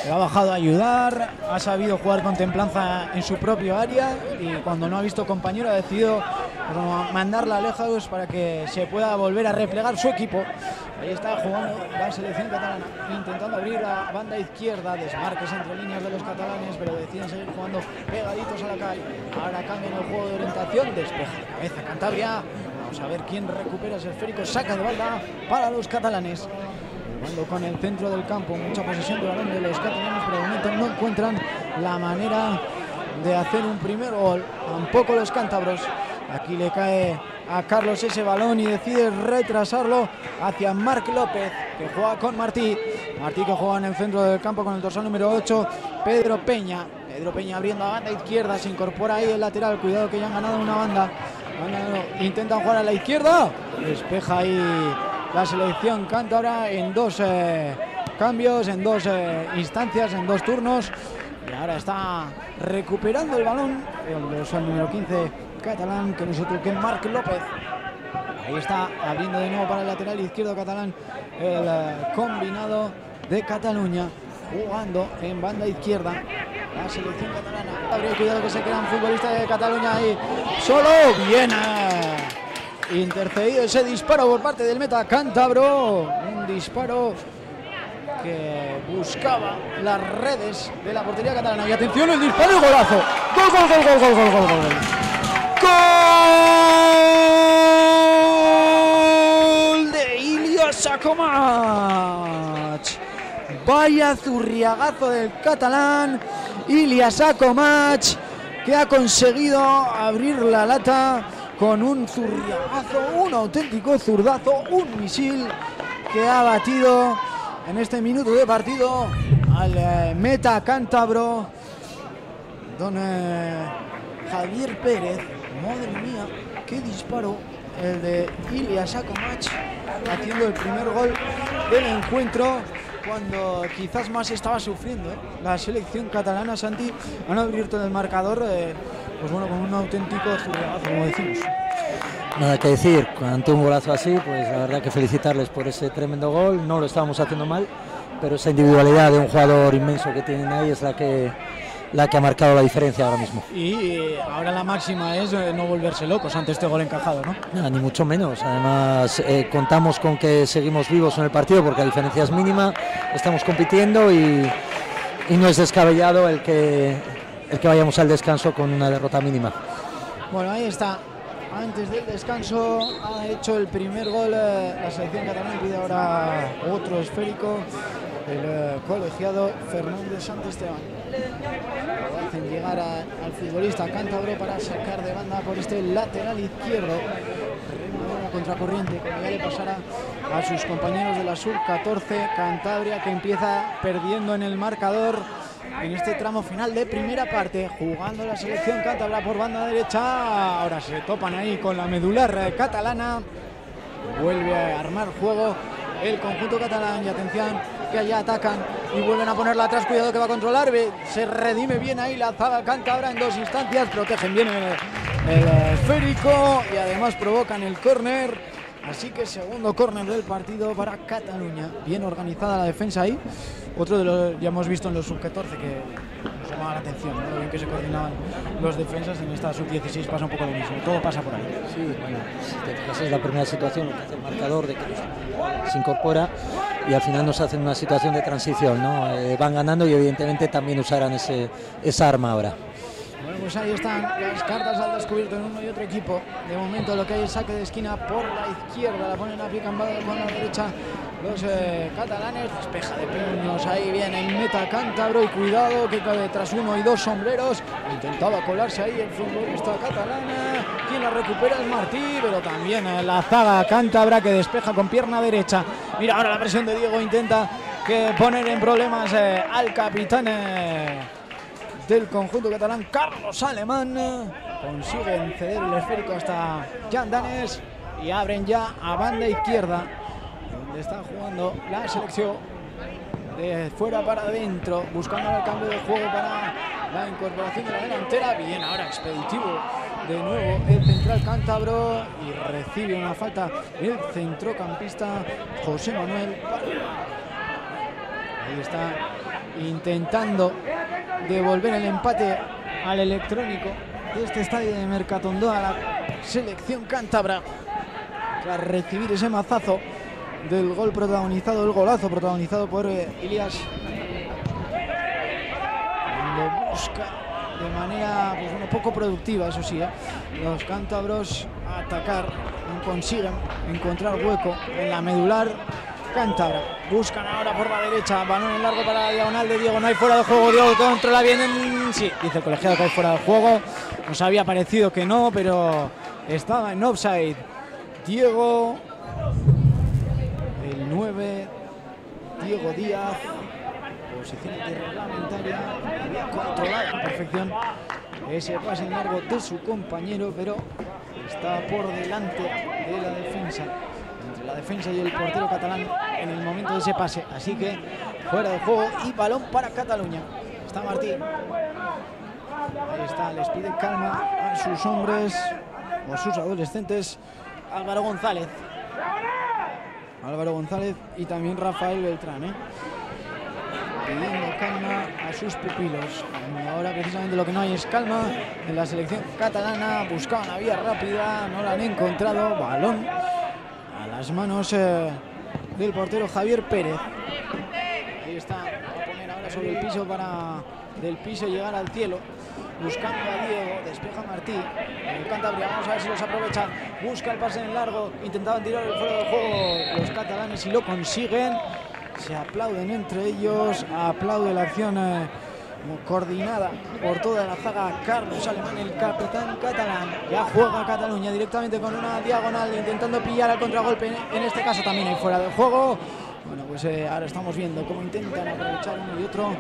Le ha bajado a ayudar, ha sabido jugar con templanza en su propio área y cuando no ha visto compañero ha decidido mandarla lejos para que se pueda volver a replegar su equipo. Ahí está jugando la selección catalana, intentando abrir la banda izquierda, desmarques entre líneas de los catalanes, pero deciden seguir jugando pegaditos a la calle. Ahora cambian el juego orientación, despeja de cabeza Cantabria. Vamos a ver quién recupera ese esférico, saca de banda para los catalanes. Jugando con el centro del campo, mucha posesión de balón de los catalanes, pero de momento no encuentran la manera de hacer un primer gol. Tampoco los cántabros. Aquí le cae a Carlos ese balón y decide retrasarlo hacia Marc López, que juega con Martí. Martí que juega en el centro del campo con el dorsal número 8, Pedro Peña. Pedro Peña abriendo a banda izquierda, se incorpora ahí el lateral. Cuidado que ya han ganado una banda. Intentan jugar a la izquierda. Despeja ahí la selección cántabra en dos eh, cambios, en dos eh, instancias, en dos turnos. Y ahora está recuperando el balón. El número 15 catalán, que nosotros que Marc López. Ahí está abriendo de nuevo para el lateral izquierdo catalán el eh, combinado de Cataluña jugando en banda izquierda la selección catalana. Habría cuidado que se quedan futbolistas de Cataluña ahí. Solo viene intercedido ese disparo por parte del meta cántabro. Un disparo que buscaba las redes de la portería catalana. Y atención, el disparo y golazo. Gol, gol, gol, gol, gol, gol, gol, gol. Gol de Ilya Sakomac. Vaya zurriagazo del catalán Ilya Sakomac que ha conseguido abrir la lata con un zurriagazo, un auténtico zurdazo, un misil que ha batido en este minuto de partido al eh, meta cántabro don eh, Javier Pérez. Madre mía, qué disparo el de Ilya Sakomac haciendo el primer gol del encuentro cuando quizás más estaba sufriendo ¿eh? la selección catalana. Santi han abierto el marcador, eh, pues bueno, con un auténtico zurriagazo, como decimos. Nada que decir, ante un golazo así, pues la verdad que felicitarles por ese tremendo gol. No lo estábamos haciendo mal, pero esa individualidad de un jugador inmenso que tienen ahí es la que la que ha marcado la diferencia ahora mismo. Y eh, ahora la máxima es eh, no volverse locos ante este gol encajado, ¿no? Nada, ni mucho menos. Además, eh, contamos con que seguimos vivos en el partido porque la diferencia es mínima, estamos compitiendo y, y no es descabellado el que, el que vayamos al descanso con una derrota mínima. Bueno, ahí está. Antes del descanso ha hecho el primer gol la selección catalana pide ahora otro esférico el colegiado Fernández Santesteban. Lo hacen llegar a, al futbolista cántabro para sacar de banda por este lateral izquierdo. Una contracorriente, como ya le pasara a sus compañeros de la Sub-14, Cantabria que empieza perdiendo en el marcador en este tramo final de primera parte, jugando la selección cántabra por banda derecha. Ahora se topan ahí con la medular catalana. Vuelve a armar juego el conjunto catalán y atención que allá atacan y vuelven a ponerla atrás, cuidado que va a controlar, se redime bien ahí la zaga ahora en dos instancias, protegen bien el, el esférico y además provocan el córner. Así que segundo córner del partido para Cataluña. Bien organizada la defensa ahí. Otro de los ya hemos visto en los sub-14 que llamaba la atención, ¿no? bien que se coordinaban los defensas. En esta sub-16 pasa un poco lo mismo. Todo pasa por ahí. Sí, bueno, esa es la primera situación, lo que hace el marcador de que se incorpora y al final nos hacen una situación de transición. ¿no? Eh, van ganando y evidentemente también usarán ese, esa arma ahora. Bueno, pues ahí están las cartas al descubierto en uno y otro equipo. De momento lo que hay es saque de esquina por la izquierda, la ponen a pie con la derecha los eh, catalanes. Despeja de puños, ahí viene el meta cántabro y cuidado que cae tras uno y dos sombreros. Intentaba colarse ahí el futbolista catalana. Quien la recupera es Martí, pero también eh, la zaga cántabra que despeja con pierna derecha. Mira ahora la presión de Diego intenta poner en problemas eh, al capitán del conjunto catalán, Carlos Alemán. consiguen ceder el esférico hasta Jan Danes y abren ya a banda izquierda, donde está jugando la selección de fuera para adentro, buscando el cambio de juego para la incorporación de la delantera. Bien, ahora expeditivo de nuevo el central cántabro y recibe una falta el centrocampista José Manuel. Ahí está intentando devolver el empate al electrónico de este estadio de Mercatondo a la selección cántabra tras recibir ese mazazo del gol protagonizado, el golazo protagonizado por eh, Ilias. Lo busca de manera pues, poco productiva, eso sí, ¿eh? los cántabros a atacar, no consiguen encontrar hueco en la medular cántabra. Buscan ahora por la derecha, balón en largo para la diagonal de Diego, no hay fuera de juego, Diego controla bien, en... sí, dice el colegiado que hay fuera de juego, nos había parecido que no, pero estaba en offside. Diego, el 9, Diego Díaz, posición reglamentaria, había controlado a perfección ese pase en largo de su compañero, pero está por delante de la defensa, la defensa y el portero catalán en el momento de ese pase. Así que fuera de juego y balón para Cataluña. Está Martín. Ahí está, les pide calma a sus hombres o sus adolescentes. Álvaro González. Álvaro González y también Rafael Beltrán. ¿eh? Pidiendo calma a sus pupilos. Ahora precisamente lo que no hay es calma en la selección catalana. Buscaban una vía rápida, no la han encontrado. Balón a las manos eh, del portero Javier Pérez. Ahí está, a poner ahora sobre el piso para del piso llegar al cielo buscando a Diego, despeja Martí, el vamos a ver si los aprovecha, busca el pase en largo, intentaban tirar el fuera de juego los catalanes y lo consiguen, se aplauden entre ellos, aplaude la acción eh, coordinada por toda la zaga Carlos Alemán, el capitán catalán, ya juega Cataluña directamente con una diagonal intentando pillar al contragolpe, en este caso también hay fuera de juego, bueno, pues eh, ahora estamos viendo cómo intentan aprovechar uno y otro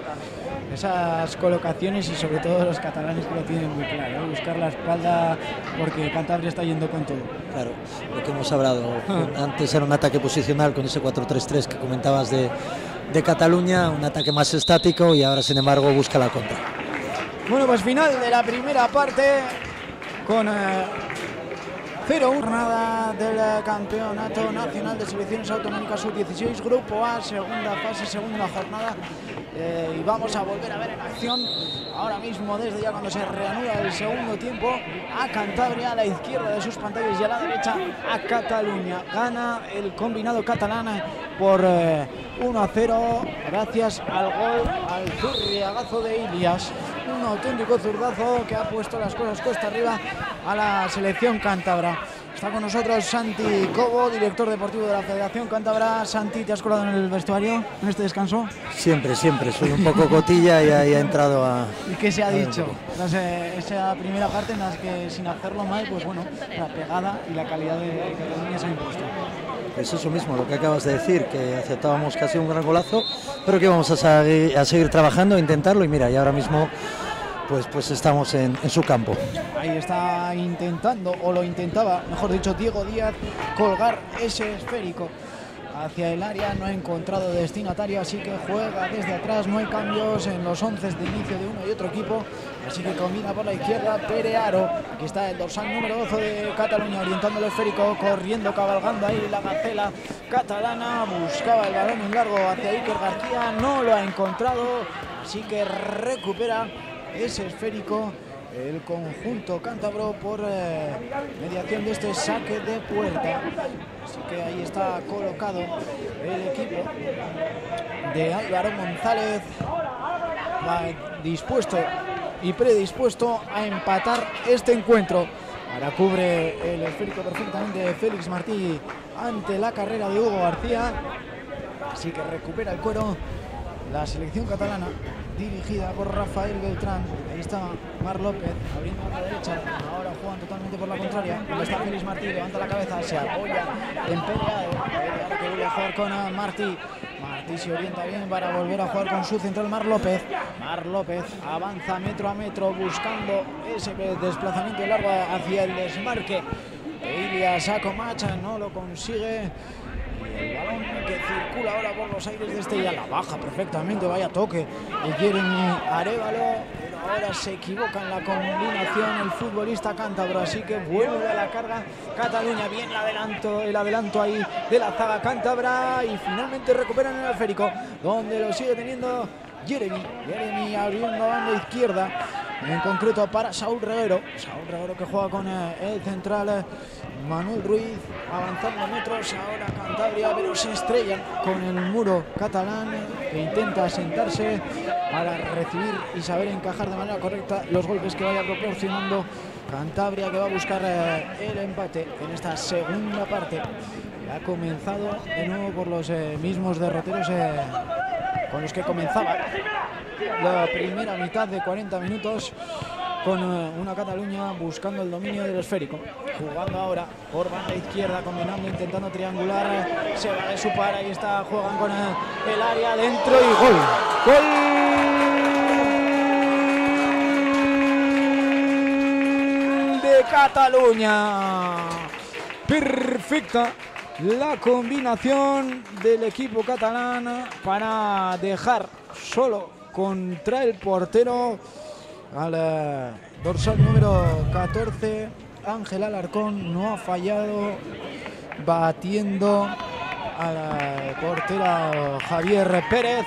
esas colocaciones y sobre todo los catalanes que lo tienen muy claro, ¿eh? buscar la espalda porque Cantabria está yendo con todo. Claro, lo que hemos hablado. Antes era un ataque posicional con ese 4-3-3 que comentabas de, de Cataluña, un ataque más estático y ahora sin embargo busca la contra. Bueno, pues final de la primera parte con eh, 0 jornada del Campeonato Nacional de Selecciones Autonómicas Sub-16, Grupo A, segunda fase, segunda jornada. Eh, y vamos a volver a ver en acción ahora mismo, desde ya cuando se reanuda el segundo tiempo, a Cantabria, a la izquierda de sus pantallas y a la derecha a Cataluña. Gana el combinado catalán por eh, 1 a 0, gracias al gol al zurriagazo de Ilias. Un auténtico zurdazo que ha puesto las cosas cuesta arriba a la selección cántabra. Está con nosotros Santi Cobo, director deportivo de la Federación Cántabra. Santi, ¿te has colado en el vestuario en este descanso? Siempre, siempre. Soy un poco cotilla y ahí ha entrado a... ¿Y qué se ha dicho? Tras eh, esa primera parte en la que sin hacerlo mal, pues bueno, la pegada y la calidad de Cataluña se ha impuesto. Pues eso mismo, lo que acabas de decir, que aceptábamos casi un gran golazo, pero que vamos a, segui- a seguir trabajando, a intentarlo y mira, y ahora mismo pues, pues estamos en, su campo. Ahí está intentando, o lo intentaba, mejor dicho, Diego Díaz, colgar ese esférico hacia el área. No ha encontrado destinatario, así que juega desde atrás. No hay cambios en los 11 de inicio de uno y otro equipo. Así que combina por la izquierda Perearo. Aquí está el dorsal número 12 de Cataluña, orientando el esférico, corriendo, cabalgando ahí la gacela catalana. Buscaba el balón en largo hacia Iker García, no lo ha encontrado. Así que recupera ese esférico el conjunto cántabro por eh, mediación de este saque de puerta. Así que ahí está colocado el equipo de Álvaro González, dispuesto y predispuesto a empatar este encuentro. Ahora cubre el esférico perfectamente Félix Martí ante la carrera de Hugo García. Así que recupera el cuero la selección catalana dirigida por Rafael Beltrán. Ahí está Mar López abriendo a la derecha. Ahora juegan totalmente por la contraria. Ahí está Félix Martí, levanta la cabeza, se apoya en vuelve a jugar con Martí. Martí se orienta bien para volver a jugar con su central Mar López. Mar López avanza metro a metro buscando ese desplazamiento largo hacia el desmarque. Ilia Saco Macha no lo consigue. El balón que circula ahora por los aires de este ya la baja perfectamente. Vaya toque de Jeremy Arevalo ahora se equivoca en la combinación el futbolista cántabro, así que vuelve a la carga Cataluña, bien el adelanto, el adelanto ahí de la zaga cántabra y finalmente recuperan el alférico, donde lo sigue teniendo Jeremy, Jeremy abriendo banda izquierda, en concreto para Saúl Reguero, Saúl Reguero que juega con eh, el central eh, Manuel Ruiz, avanzando metros, ahora Cantabria, pero se estrellan con el muro catalán que intenta sentarse para recibir y saber encajar de manera correcta los golpes que vaya proporcionando Cantabria que va a buscar eh, el empate en esta segunda parte. Ha comenzado de nuevo por los mismos derroteros con los que comenzaba la primera mitad de 40 minutos con eh, una Cataluña buscando el dominio del esférico. Jugando ahora por banda izquierda, combinando, intentando triangular. Se va de su par, ahí está, juegan con eh, el área dentro y gol. Gol de Cataluña. Perfecta la combinación del equipo catalán para dejar solo contra el portero al eh, dorsal número 14 Ángel Alarcón no ha fallado batiendo a la portera Javier Pérez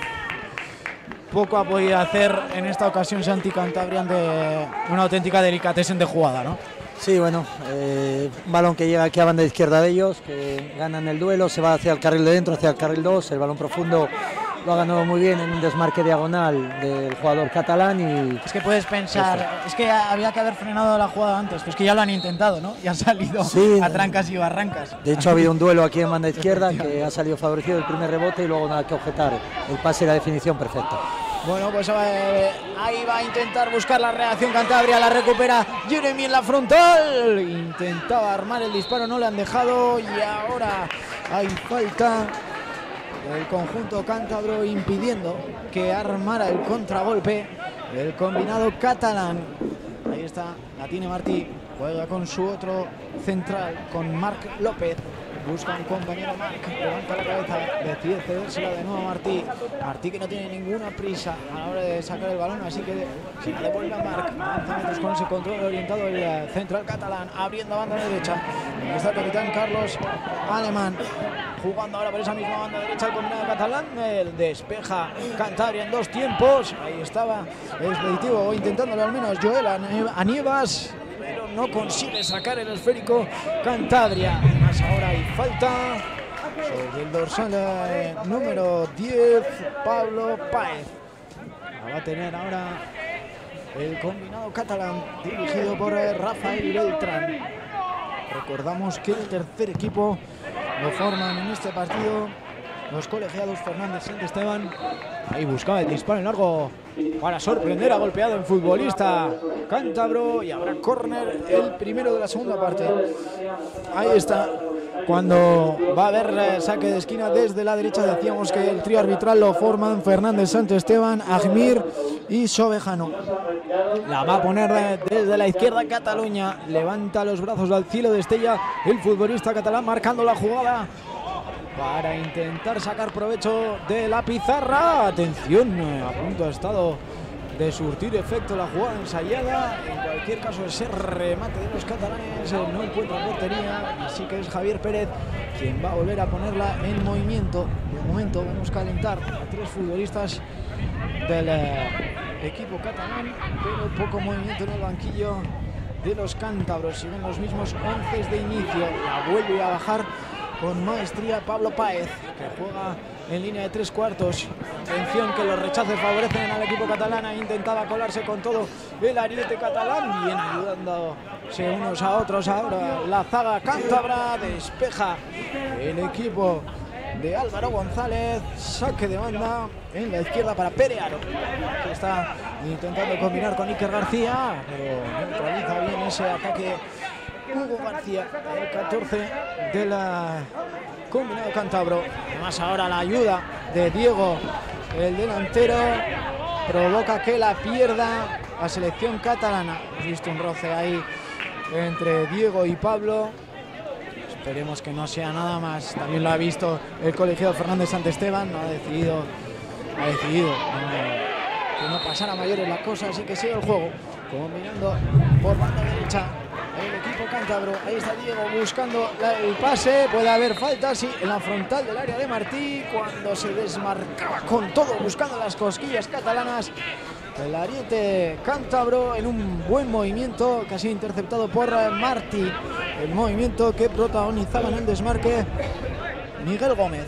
poco ha podido hacer en esta ocasión Santi Cantabrian de una auténtica delicatesen de jugada, ¿no? Sí, bueno, eh, un balón que llega aquí a banda izquierda de ellos, que ganan el duelo, se va hacia el carril de dentro, hacia el carril 2, el balón profundo lo ha ganado muy bien en un desmarque diagonal del jugador catalán y... Es que puedes pensar, es que había que haber frenado la jugada antes, pues que ya lo han intentado, ¿no? Y han salido a trancas y barrancas. De hecho ha habido un duelo aquí en banda izquierda que ha salido favorecido el primer rebote y luego nada que objetar, el pase y la definición perfecta. Bueno, pues eh, ahí va a intentar buscar la reacción Cantabria, la recupera Jeremy en la frontal. Intentaba armar el disparo, no le han dejado y ahora hay falta del conjunto cántabro impidiendo que armara el contragolpe del combinado catalán. Ahí está, la tiene Martí, juega con su otro central, con Marc López. Busca un compañero Marc, levanta la cabeza, decide cedérsela de nuevo a Martí. Martí que no tiene ninguna prisa a la hora de sacar el balón, así que se la devuelve a Marc. Avanza con ese control orientado el eh, central catalán, abriendo banda derecha. Está el capitán Carlos Alemán, jugando ahora por esa misma banda derecha el combinado catalán. El despeja Cantabria en dos tiempos. Ahí estaba el expeditivo, intentándolo al menos Joel Anievas no consigue sacar el esférico Cantabria. Más ahora hay falta sobre el dorsal número 10, Pablo Páez. va a tener ahora el combinado catalán dirigido por eh, Rafael Beltrán. Recordamos que el tercer equipo lo forman en este partido los colegiados Fernández Saint Esteban. Ahí buscaba el disparo en largo para sorprender a golpeado en futbolista cántabro y habrá córner el primero de la segunda parte. Ahí está. Cuando va a haber eh, saque de esquina desde la derecha, decíamos que el trío arbitral lo forman Fernández Santo Esteban, Ajmir y Sobejano. La va a poner desde la izquierda Cataluña. Levanta los brazos al cielo de Estella el futbolista catalán marcando la jugada para intentar sacar provecho de la pizarra. Atención, a punto ha estado de surtir efecto la jugada ensayada. En cualquier caso, ese remate de los catalanes no encuentra portería. Así que es Javier Pérez quien va a volver a ponerla en movimiento. De momento vamos a calentar a tres futbolistas del eh, equipo catalán, pero poco movimiento en el banquillo de los cántabros. Siguen los mismos 11 de inicio. La vuelve a bajar con maestría Pablo Páez, que juega en línea de tres cuartos. Atención que los rechaces favorecen al equipo catalán. Intentaba colarse con todo el ariete catalán. Bien ayudándose unos a otros. Ahora la zaga cántabra despeja el equipo de Álvaro González. Saque de banda en la izquierda para Perearo, que está intentando combinar con Iker García, pero neutraliza bien ese ataque Hugo García, el 14 de la combinado cántabro. Además ahora la ayuda de Diego, el delantero, provoca que la pierda la selección catalana. Hemos visto un roce ahí entre Diego y Pablo. Esperemos que no sea nada más. También lo ha visto el colegiado Fernández Santesteban. No ha decidido, ha decidido que no pasara mayores la cosa, así que sigue el juego. Combinando por banda derecha el equipo cántabro. Ahí está Diego buscando el pase. Puede haber falta, sí, en la frontal del área de Martí. Cuando se desmarcaba con todo, buscando las cosquillas catalanas. El ariete cántabro en un buen movimiento, casi interceptado por Martí. El movimiento que protagonizaba en el desmarque Miguel Gómez.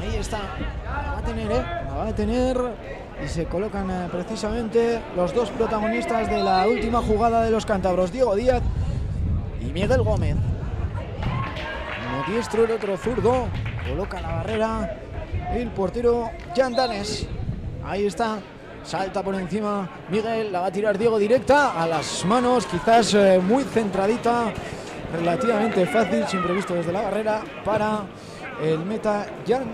Ahí está. La va a tener, ¿eh? La va a tener. Y se colocan eh, precisamente los dos protagonistas de la última jugada de los cántabros, Diego Díaz y Miguel Gómez. Uno diestro, el otro zurdo. Coloca la barrera el portero Jan Danes. Ahí está. Salta por encima Miguel, la va a tirar Diego directa a las manos, quizás eh, muy centradita, relativamente fácil, siempre visto desde la barrera para el meta Jan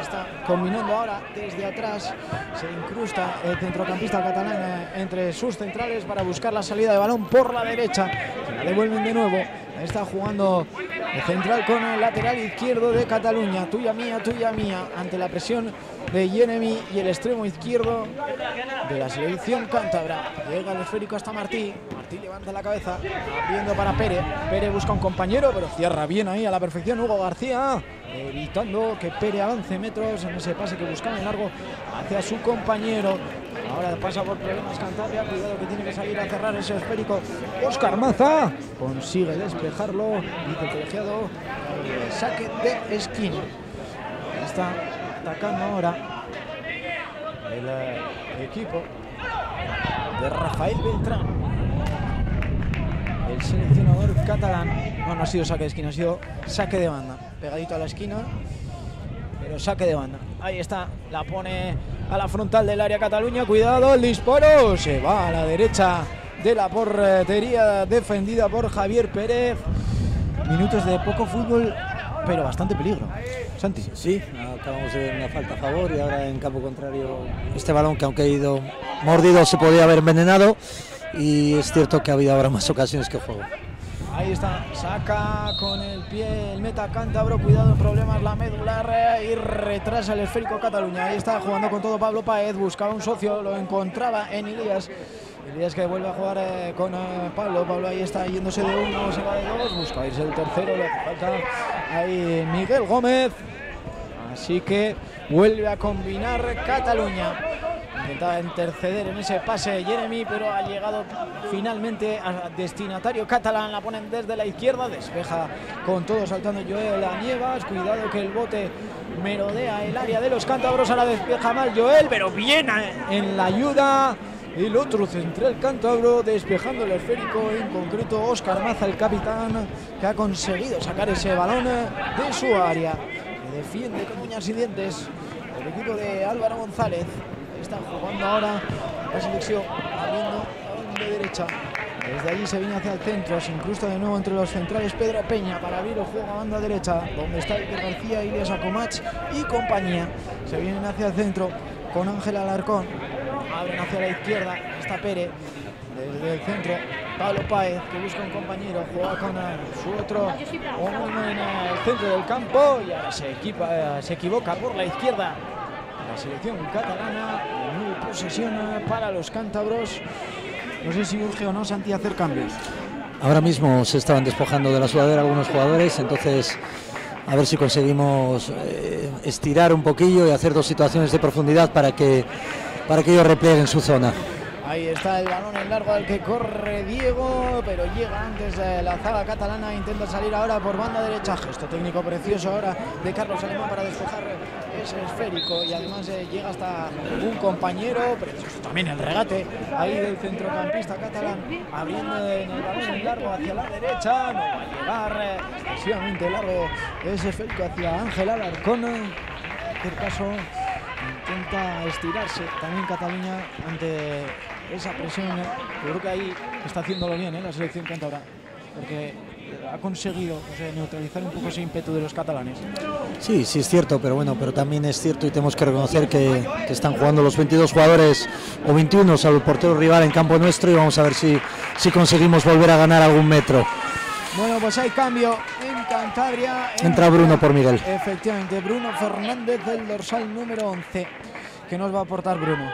Está combinando ahora desde atrás. Se incrusta el centrocampista catalán eh, entre sus centrales para buscar la salida de balón por la derecha. Se la devuelven de nuevo. Está jugando el central con el lateral izquierdo de Cataluña. Tuya mía, tuya mía. Ante la presión de Jeremy y el extremo izquierdo de la selección cántabra. Llega el esférico hasta Martí. Martí levanta la cabeza, abriendo para Pérez. Pérez busca un compañero, pero cierra bien ahí a la perfección Hugo García, evitando que Pérez avance metros en ese pase que buscaba en largo hacia su compañero. Ahora pasa por problemas Cantabria, cuidado que tiene que salir a cerrar ese esférico. Oscar Maza consigue despejarlo, dice el colegiado, el saque de esquina. Está atacando ahora el eh, equipo de Rafael Beltrán. El seleccionador catalán. No, no ha sido saque de esquina, ha sido saque de banda. Pegadito a la esquina, pero saque de banda. Ahí está, la pone a la frontal del área Cataluña. Cuidado, el disparo. Se va a la derecha de la portería defendida por Javier Pérez. Minutos de poco fútbol, pero bastante peligro. Santi. Sí, acabamos de ver una falta a favor y ahora en campo contrario este balón que aunque ha ido mordido se podía haber envenenado y es cierto que ha habido ahora más ocasiones que juego. Ahí está, saca con el pie el meta cántabro, cuidado, problemas la medular y retrasa el esférico Cataluña. Ahí está jugando con todo Pablo Paez, buscaba un socio, lo encontraba en Ilías. Elías que vuelve a jugar eh, con eh, Pablo. Pablo ahí está yéndose de uno, se va de dos, busca irse el tercero, le falta ahí Miguel Gómez. Así que vuelve a combinar Cataluña. Intentaba interceder en ese pase Jeremy, pero ha llegado finalmente al destinatario catalán. La ponen desde la izquierda, despeja con todo saltando Joel a Nievas. Cuidado que el bote merodea el área de los cántabros. Ahora despeja mal Joel, pero bien en la ayuda. El otro central cántabro despejando el esférico, en concreto Oscar Maza, el capitán, que ha conseguido sacar ese balón de su área. Defiende con uñas y dientes el equipo de Álvaro González. Está jugando ahora la selección, abriendo de derecha. Desde allí se viene hacia el centro, se incrusta de nuevo entre los centrales Pedro Peña para abrir el juego a banda derecha, donde está Iker García, Ilias Acomach y compañía. Se vienen hacia el centro con Ángel Alarcón. Abren hacia la izquierda, está Pérez. Desde el centro, Pablo Páez, que busca un compañero, juega con su otro homónimo en el centro del campo y se, equipa, se equivoca por la izquierda. La selección catalana, nueva posesión para los cántabros. No sé si urge o no, Santi, hacer cambios. Ahora mismo se estaban despojando de la sudadera algunos jugadores, entonces a ver si conseguimos eh, estirar un poquillo y hacer dos situaciones de profundidad para que, para que ellos replieguen su zona. Ahí está el balón en largo al que corre Diego, pero llega antes de la zaga catalana. Intenta salir ahora por banda derecha. Gesto técnico precioso ahora de Carlos Alemán para despejar ese esférico. Y además eh, llega hasta un compañero, precioso también el regate ahí del centrocampista catalán, abriendo en el balón en largo hacia la derecha. No va a llegar eh, excesivamente largo ese esférico hacia Ángel Alarcón. En cualquier caso, intenta estirarse también Cataluña ante esa presión. Yo creo que ahí está haciéndolo bien ¿eh? la selección cántabra, porque ha conseguido neutralizar un poco ese ímpetu de los catalanes. Sí, sí es cierto, pero bueno, pero también es cierto y tenemos que reconocer que, están jugando los 22 jugadores o 21 salvo el portero rival en campo nuestro y vamos a ver si, si conseguimos volver a ganar algún metro. Bueno, pues hay cambio en Cantabria. Entra Bruno por Miguel. Efectivamente, Bruno Fernández del dorsal número 11. que nos va a aportar Bruno?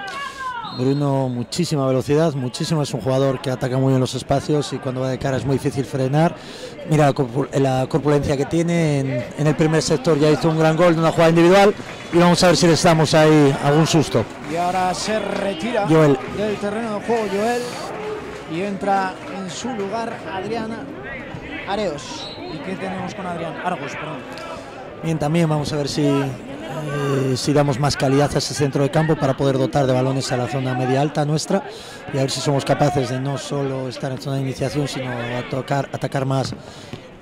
Bruno, muchísima velocidad, muchísimo. Es un jugador que ataca muy bien los espacios y cuando va de cara es muy difícil frenar. Mira la corpulencia que tiene. En, el primer sector ya hizo un gran gol de una jugada individual y vamos a ver si le estamos ahí algún susto. Y ahora se retira del terreno de juego Joel y entra en su lugar Adriana Areos. ¿Y qué tenemos con Adrián? Argos, perdón. Bien, también vamos a ver si eh, si damos más calidad a ese centro de campo para poder dotar de balones a la zona media alta nuestra y a ver si somos capaces de no solo estar en zona de iniciación, sino tocar, atacar más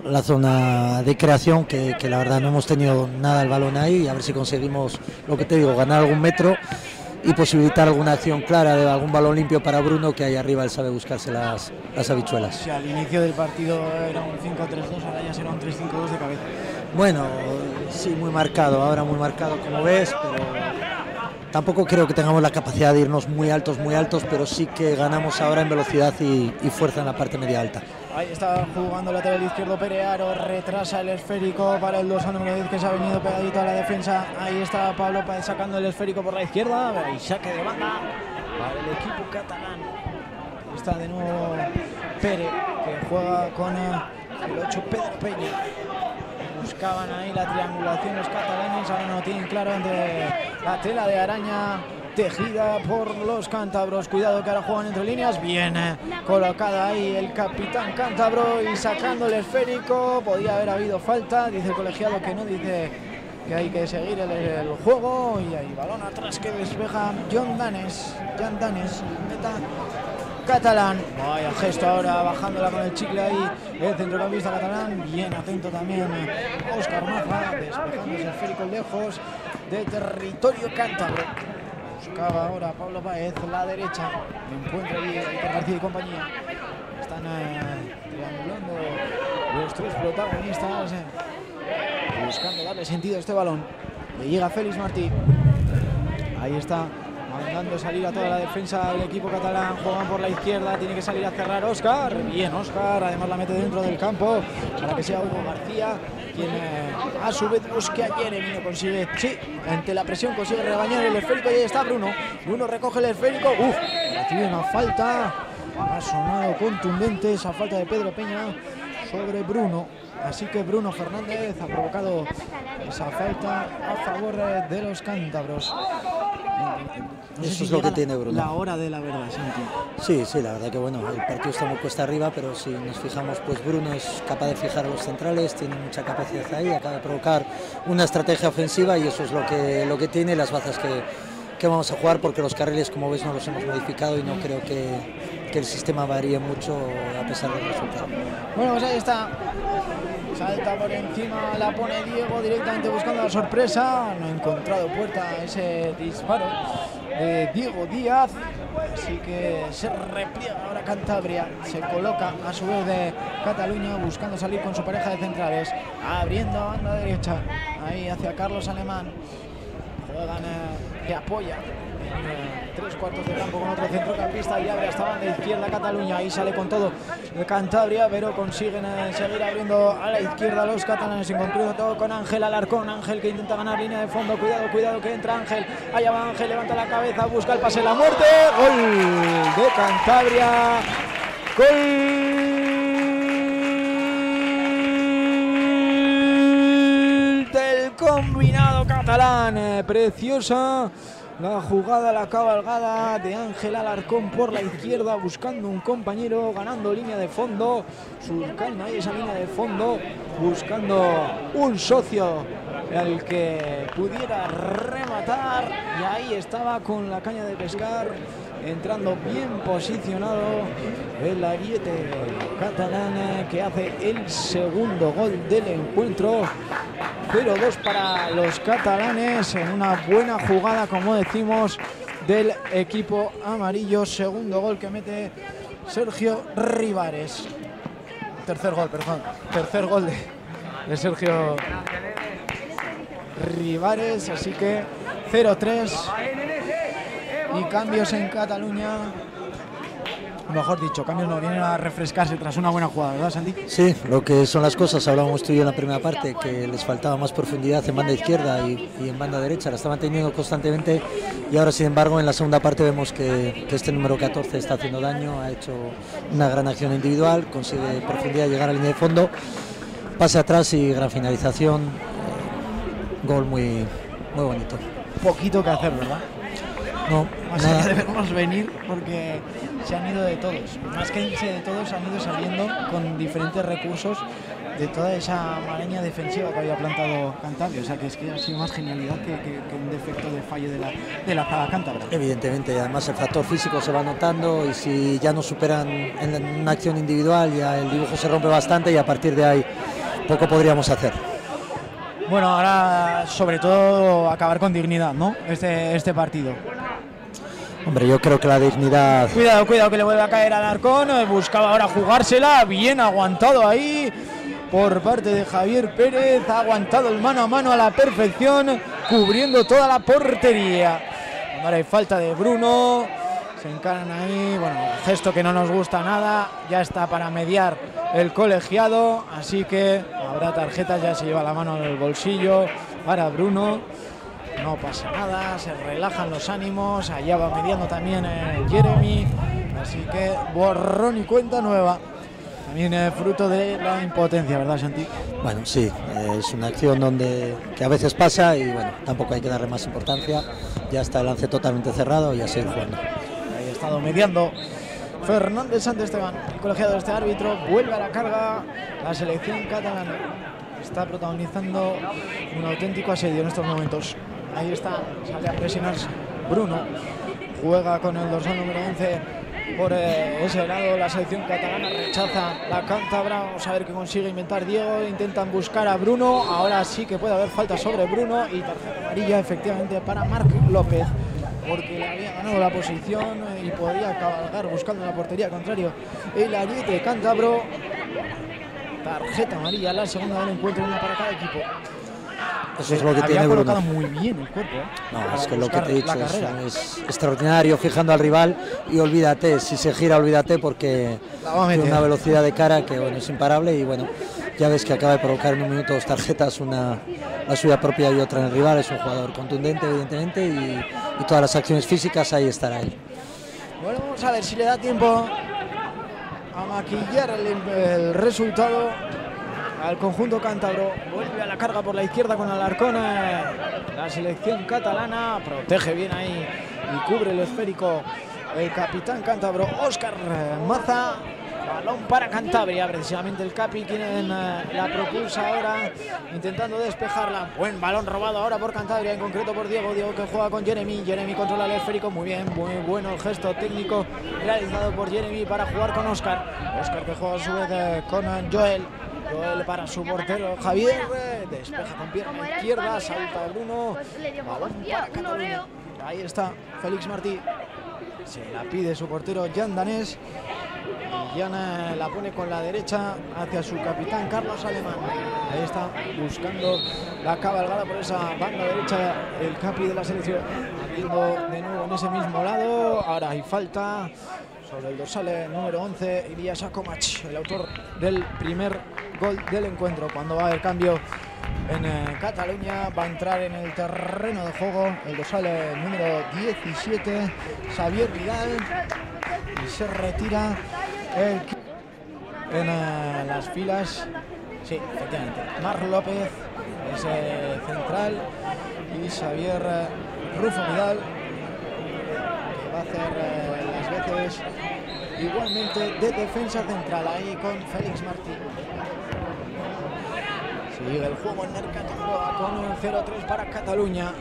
la zona de creación, que, la verdad no hemos tenido nada el balón ahí, y a ver si conseguimos, lo que te digo, ganar algún metro y posibilitar alguna acción clara de algún balón limpio para Bruno, que ahí arriba él sabe buscarse las, las habichuelas. Si al inicio del partido era un 5-3-2, ahora ya será un 3-5-2 de cabeza. Bueno, sí, muy marcado, ahora muy marcado como ves, pero tampoco creo que tengamos la capacidad de irnos muy altos, muy altos, pero sí que ganamos ahora en velocidad y, fuerza en la parte media alta. Ahí está jugando el lateral izquierdo Perearo, retrasa el esférico para el 2 número 10 que se ha venido pegadito a la defensa. Ahí está Pablo Páez sacando el esférico por la izquierda y saque de banda para el equipo catalán. Está de nuevo Pere que juega con el 8 Pedro Peña buscaban ahí la triangulación los catalanes, ahora no tienen claro entre la tela de araña tejida por los cántabros. Cuidado que ahora juegan entre líneas. Bien eh, colocada ahí el capitán cántabro y sacando el esférico. Podía haber habido falta. Dice el colegiado que no dice que hay que seguir el, juego. Y hay balón atrás que despeja John Danes. John Danes, meta catalán. Vaya gesto ahora bajándola con el chicle ahí el centrocampista catalán. Bien atento también Oscar Maza, despejando ese esférico lejos de territorio cántabro. Buscaba ahora Pablo Paez la derecha. Encuentra ahí García y compañía. Están eh, triangulando los tres protagonistas. Eh, buscando darle sentido a este balón. Le llega Félix Martí. Ahí está mandando salir a toda la defensa del equipo catalán, juegan por la izquierda, tiene que salir a cerrar Oscar, bien Oscar, además la mete dentro del campo para que sea Hugo García, quien a su vez busque a Jeremy, consigue, sí, ante la presión consigue rebañar el esférico y ahí está Bruno, Bruno recoge el esférico, uff, recibe una falta, ha sonado contundente esa falta de Pedro Peña sobre Bruno, Así que Bruno Fernández ha provocado esa falta a favor de los cántabros. Eso es lo que tiene Bruno. La hora de la verdad, Sí, sí, la verdad que bueno, el partido está muy cuesta arriba, pero si nos fijamos, pues Bruno es capaz de fijar a los centrales, tiene mucha capacidad ahí, acaba de provocar una estrategia ofensiva y eso es lo que, lo que tiene las bazas que, que vamos a jugar, porque los carriles, como ves, no los hemos modificado y no creo que, que el sistema varíe mucho a pesar del resultado. Bueno, pues ahí está Salta por encima, la pone Diego directamente buscando la sorpresa. No ha encontrado puerta ese disparo de Diego Díaz. Así que se repliega ahora Cantabria. Se coloca a su vez de Cataluña buscando salir con su pareja de centrales. Abriendo a banda derecha. Ahí hacia Carlos Alemán. Juegan eh, que apoya tres cuartos de campo con otro centrocampista y abre hasta banda izquierda Cataluña. Ahí sale con todo de Cantabria, pero consiguen eh, seguir abriendo a la izquierda los catalanes. Concreto todo con Ángel Alarcón. Ángel que intenta ganar línea de fondo. Cuidado, cuidado que entra Ángel. Allá va Ángel, levanta la cabeza, busca el pase, la muerte. Gol de Cantabria. Gol del combinado catalán. Eh, preciosa la jugada, la cabalgada de Ángel Alarcón por la izquierda, buscando un compañero, ganando línea de fondo, surcando ahí esa línea de fondo, buscando un socio al que pudiera rematar. Y ahí estaba con la caña de pescar, entrando bien posicionado el ariete catalán que hace el segundo gol del encuentro. 0-2 para los catalanes en una buena jugada, como decimos, del equipo amarillo. Segundo gol que mete Sergio Rivares. tercer gol, perdón. Tercer gol de, de Sergio Rivares, así que 0-3 y cambios en Cataluña. Mejor dicho, cambios no vienen a refrescarse tras una buena jugada, ¿verdad, Santi? Sí, lo que son las cosas, hablábamos tú y yo en la primera parte, que les faltaba más profundidad en banda izquierda y, y en banda derecha, la estaban teniendo constantemente y ahora sin embargo en la segunda parte vemos que, que este número 14 está haciendo daño, ha hecho una gran acción individual, consigue profundidad, llegar a la línea de fondo, pase atrás y gran finalización, gol muy, muy bonito. Poquito que hacer, ¿verdad? No, Más nada. allá de vernos venir porque se han ido de todos. Más que irse de todos, han ido saliendo con diferentes recursos de toda esa maraña defensiva que había plantado Cantabria. O sea que es que ha sido más genialidad que, que- que un defecto de fallo de la, de la cántabra. Evidentemente, además el factor físico se va notando y si ya no superan en una acción individual, ya el dibujo se rompe bastante y a partir de ahí poco podríamos hacer. Bueno, ahora sobre todo acabar con dignidad, ¿no? Este, este partido. Hombre, yo creo que la dignidad Cuidado, cuidado que le vuelve a caer al arcón. eh, Buscaba ahora jugársela. Bien aguantado ahí por parte de Javier Pérez. Ha aguantado el mano a mano a la perfección, cubriendo toda la portería. Ahora hay falta de Bruno. Se encaran ahí. Bueno, gesto que no nos gusta nada. Ya está para mediar el colegiado. Así que habrá tarjetas. Ya se lleva la mano en el bolsillo para Bruno. No pasa nada, se relajan los ánimos, allá va mediando también eh, Jeremy, así que borrón y cuenta nueva. También eh, fruto de la impotencia, ¿verdad, Santi? Bueno, sí, es una acción donde que a veces pasa y bueno, tampoco hay que darle más importancia. Ya está el lance totalmente cerrado y a seguir jugando. Ahí ha estado mediando Fernández Santesteban, el colegiado de este árbitro, vuelve a la carga la selección catalana. Está protagonizando un auténtico asedio en estos momentos. Ahí está, sale a presionar Bruno, juega con el dorsal número 11 por eh, ese lado. La selección catalana rechaza la cántabra. Vamos a ver qué consigue inventar Diego. Intentan buscar a Bruno. Ahora sí que puede haber falta sobre Bruno y tarjeta amarilla efectivamente para Marc López porque le había ganado la posición y podía cabalgar buscando la portería contrario el ariete cántabro tarjeta amarilla la segunda del encuentro una para cada equipo Eso es lo que había tiene colocado Bruno. muy bien el cuerpo ¿eh? No, es que lo que te he dicho es, extraordinario fijando al rival y olvídate, si se gira olvídate porque tiene una velocidad de cara que bueno, es imparable y bueno, ya ves que acaba de provocar en un minuto dos tarjetas, una la suya propia y otra en el rival, es un jugador contundente evidentemente y, y todas las acciones físicas ahí estará él. Bueno, vamos a ver si le da tiempo a maquillar el, el resultado al conjunto cántabro. Vuelve a la carga por la izquierda con Alarcón. La selección catalana protege bien ahí y cubre el esférico el capitán cántabro Óscar Maza. Balón para Cantabria, precisamente el Capi quien eh, la propulsa ahora, intentando despejarla. Buen balón robado ahora por Cantabria, en concreto por Diego. Diego que juega con Jeremy. Jeremy controla el esférico, muy bien, muy bueno el gesto técnico realizado por Jeremy para jugar con Oscar. Oscar que juega a su vez eh, con Joel. Joel para su portero Javier, eh, despeja con pierna izquierda, salta Bruno. Balón. Ahí está Félix Martí. Se la pide su portero Jan Danés. Y Jan eh, la pone con la derecha hacia su capitán Carlos Alemán. Ahí está buscando la cabalgada por esa banda derecha el capi de la selección. De nuevo en ese mismo lado. Ahora hay falta sobre el dorsal número 11, Ilya Sakomac, el autor del primer gol del encuentro. Cuando va haber cambio en eh, Cataluña, va a entrar en el terreno de juego el dorsal eh, número 17, Xavier Vidal, y se retira el en eh, las filas. Sí, efectivamente. Mar López es central y Xavier Rufo Vidal va a hacer igualmente de defensa central ahí con Félix Martín. Sigue el juego en Mercato con un 0-3 para Cataluña.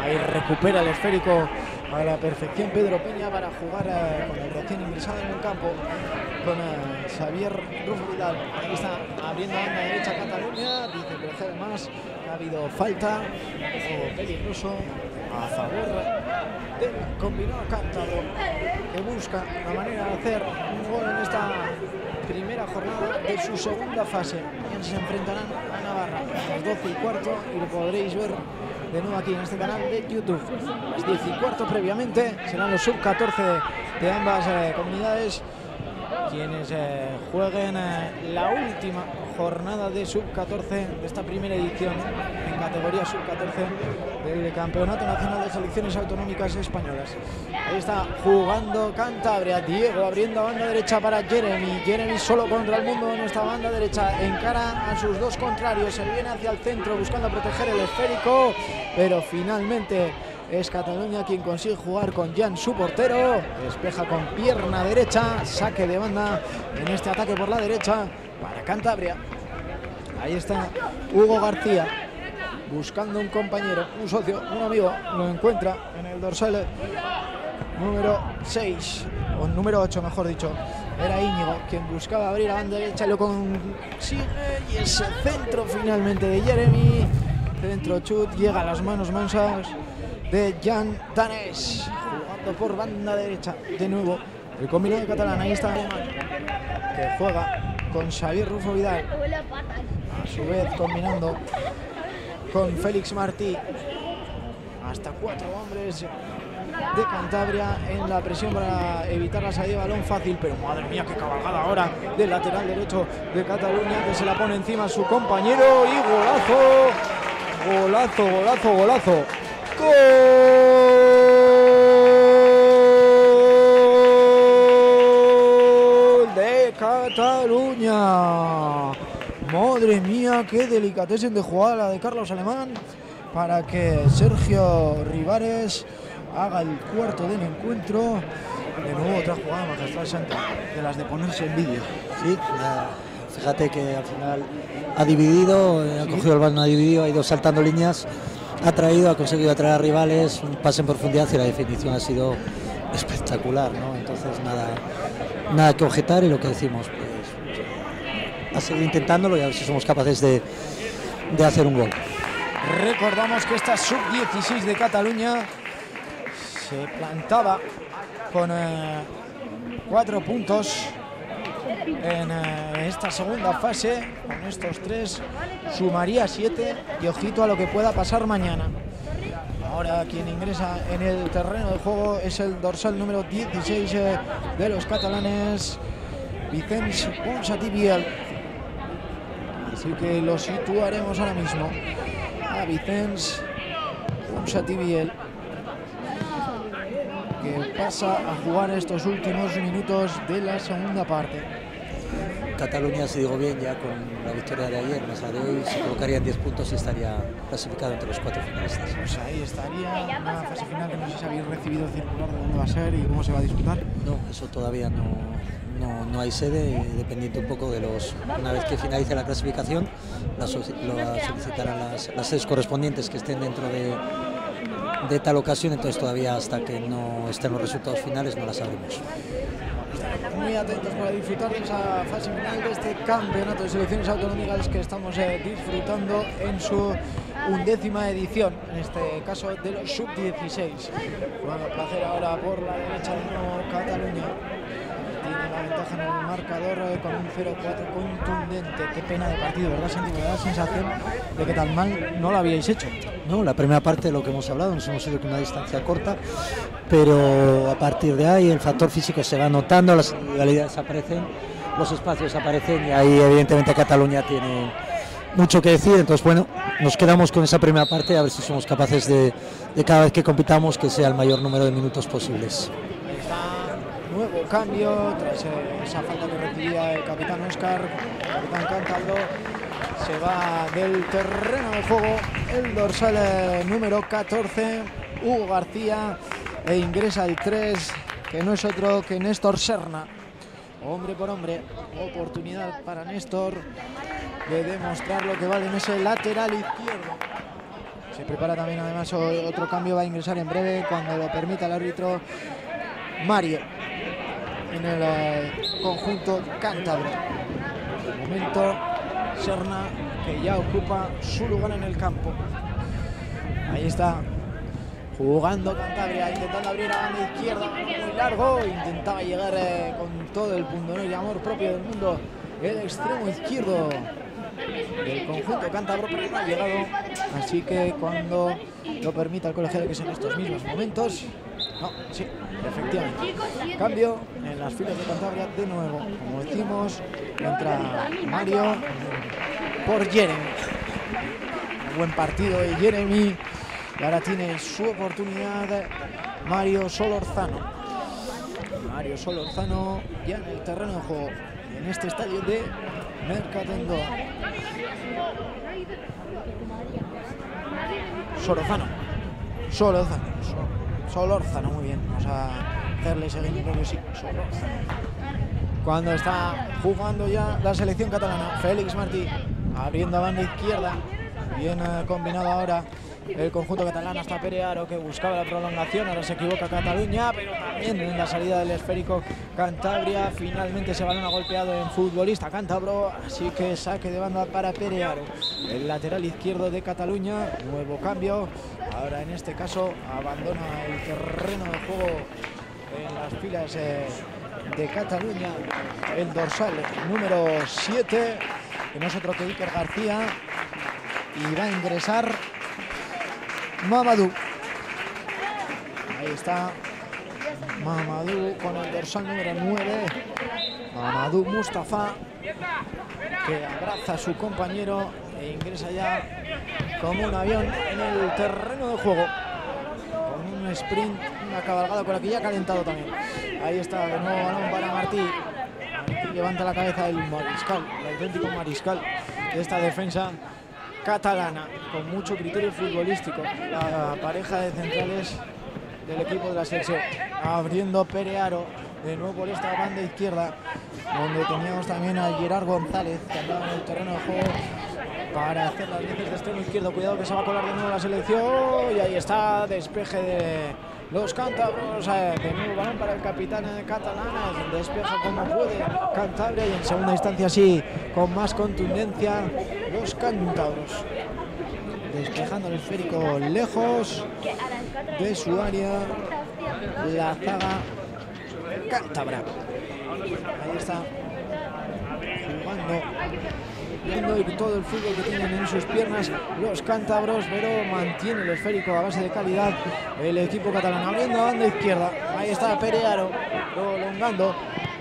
Ahí recupera el esférico a la perfección Pedro Peña para jugar eh, con el recién ingresado en el campo con eh, Xavier Rufo Vidal. Ahí está abriendo banda derecha Cataluña. Dice además que ha habido falta o peligroso. a favor del combinado cántabro que busca la manera de hacer un gol en esta primera jornada de su segunda fase. Mañana se enfrentarán a Navarra a las 12 y cuarto y lo podréis ver de nuevo aquí en este canal de YouTube. A las 10 y cuarto previamente serán los sub-14 de ambas eh, comunidades quienes eh, jueguen eh, la última jornada de sub-14 de esta primera edición en categoría sub-14 del Campeonato Nacional de Selecciones Autonómicas Españolas. Ahí está jugando Cantabria, Diego abriendo banda derecha para Jeremy, Jeremy solo contra el mundo en esta banda derecha, encara a sus dos contrarios, se viene hacia el centro buscando proteger el esférico, pero finalmente es Cataluña quien consigue jugar con Jan, su portero. Despeja con pierna derecha. Saque de banda en este ataque por la derecha para Cantabria. Ahí está Hugo García buscando un compañero, un socio, un amigo. Lo encuentra en el dorsal número 6 o número 8, mejor dicho. Era Íñigo quien buscaba abrir la banda derecha y lo consigue. Y ese centro finalmente de Jeremy. Centro chut, llega a las manos mansas de Jan Danés, jugando por banda derecha de nuevo. El combinado de catalán, ahí está que juega con Xavier Rufo Vidal. A su vez combinando con Félix Martí. Hasta cuatro hombres de Cantabria en la presión para evitar la salida de balón fácil, pero madre mía qué cabalgada ahora del lateral derecho de Cataluña que se la pone encima su compañero y golazo, golazo, golazo, golazo. Gol de Cataluña. Madre mía, qué delicatesen de jugada de Carlos Alemán para que Sergio Rivares haga el cuarto del encuentro. De nuevo otra jugada magistral de las de ponerse en vídeo. Sí, fíjate que al final ha dividido, ha cogido el balón, ha dividido, ha ido saltando líneas ha traído, ha conseguido atraer a rivales, un pase en profundidad y la definición ha sido espectacular, ¿no? Entonces nada, nada que objetar y lo que decimos, pues a seguir intentándolo y a ver si somos capaces de, de hacer un gol. Recordamos que esta sub-16 de Cataluña se plantaba con eh, cuatro puntos en eh, esta segunda fase. Con estos tres sumaría siete y ojito a lo que pueda pasar mañana. Ahora quien ingresa en el terreno de juego es el dorsal número 16 eh, de los catalanes, Vicens Ponsatibiel. Así que lo situaremos ahora mismo a Vicens Ponsatibiel que pasa a jugar estos últimos minutos de la segunda parte. Cataluña, si digo bien, ya con la victoria de ayer, más la de hoy, se colocaría en 10 puntos y estaría clasificado entre los cuatro finalistas. Pues ahí estaría una fase final que no sé si habéis recibido circular de dónde va a ser y cómo se va a disputar. No, eso todavía no, no, no hay sede, dependiente un poco de los... Una vez que finalice la clasificación, la, solicitarán las, las sedes correspondientes que estén dentro de, de tal ocasión, entonces todavía hasta que no estén los resultados finales no las sabremos muy atentos para disfrutar de esa fase final de este campeonato de selecciones autonómicas que estamos eh, disfrutando en su undécima edición, en este caso de los sub-16. Bueno, placer ahora por la derecha de nuevo Cataluña. La ventaja en el marcador eh, con un 0-4 contundente. Qué pena de partido, ¿verdad, Santi? Me da la sensación de que tan mal no lo habíais hecho. No, la primera parte de lo que hemos hablado, nos hemos ido con una distancia corta, pero a partir de ahí el factor físico se va notando, las individualidades aparecen, los espacios aparecen y ahí evidentemente Cataluña tiene mucho que decir, entonces bueno, nos quedamos con esa primera parte a ver si somos capaces de, de cada vez que compitamos que sea el mayor número de minutos posibles. Cambio tras eh, esa falta que recibía el capitán Oscar, el capitán Cantaldo se va del terreno de juego el dorsal eh, número 14, Hugo García, e ingresa el 3, que no es otro que Néstor Serna. Hombre por hombre, oportunidad para Néstor de demostrar lo que vale en ese lateral izquierdo. Se prepara también además otro cambio, va a ingresar en breve cuando lo permita el árbitro Mario en el eh, conjunto cántabro. De momento Serna que ya ocupa su lugar en el campo. Ahí está Jugando Cantabria, intentando abrir a banda izquierda, muy largo, intentaba llegar eh, con todo el punto y amor propio del mundo, el extremo izquierdo del conjunto cántabro, pero no ha llegado, así que cuando lo permita el colegiado que es en estos mismos momentos, no, sí, efectivamente. Cambio en las filas de Cantabria de nuevo, como decimos, entra Mario por Jeremy. Buen partido de Jeremy y ahora tiene su oportunidad Mario Solorzano. Mario Solorzano ya en el terreno de juego en este estadio de Mercatendo. Solorzano. Solorzano. Solorzano, muy bien. Vamos a hacerle seguimiento que sí. Solorzano. Cuando está jugando ya la selección catalana, Félix Martí abriendo a banda izquierda. Bien eh, combinado ahora el conjunto catalán hasta Perearo que buscaba la prolongación, ahora se equivoca Cataluña, pero también en la salida del esférico Cantabria, finalmente se balón ha golpeado en futbolista Cantabro, así que saque de banda para Perearo, el lateral izquierdo de Cataluña, nuevo cambio, ahora en este caso abandona el terreno de juego en las filas eh, de Cataluña, el dorsal número 7, que no es otro que Iker García, y va a ingresar Mamadou. Ahí está Mamadou con el dorsal número 9. Mamadou Mustafa que abraza a su compañero e ingresa ya como un avión en el terreno de juego. Con un sprint, una cabalgada con la que ya calentado también. Ahí está de nuevo balón para Martí. Levanta la cabeza del mariscal, el auténtico mariscal de esta defensa catalana, con mucho criterio futbolístico. La pareja de centrales del equipo de la selección. Abriendo Perearo, de nuevo por esta banda izquierda, donde teníamos también a Gerard González, que andaba en el terreno de juego para hacer las veces de extremo izquierdo. Cuidado que se va a colar de nuevo la selección. Y ahí está, despeje de los cántabros. De nuevo balón para el capitán catalán. Despeja como puede Cantabria y en segunda instancia sí, con más contundencia los cántabros. Despejando el esférico lejos de su área. La zaga cántabra. Ahí está jugando viendo ir todo el fútbol que tienen en sus piernas los cántabros, pero mantiene el esférico a base de calidad el equipo catalán. Abriendo a banda izquierda, ahí está Perearo prolongando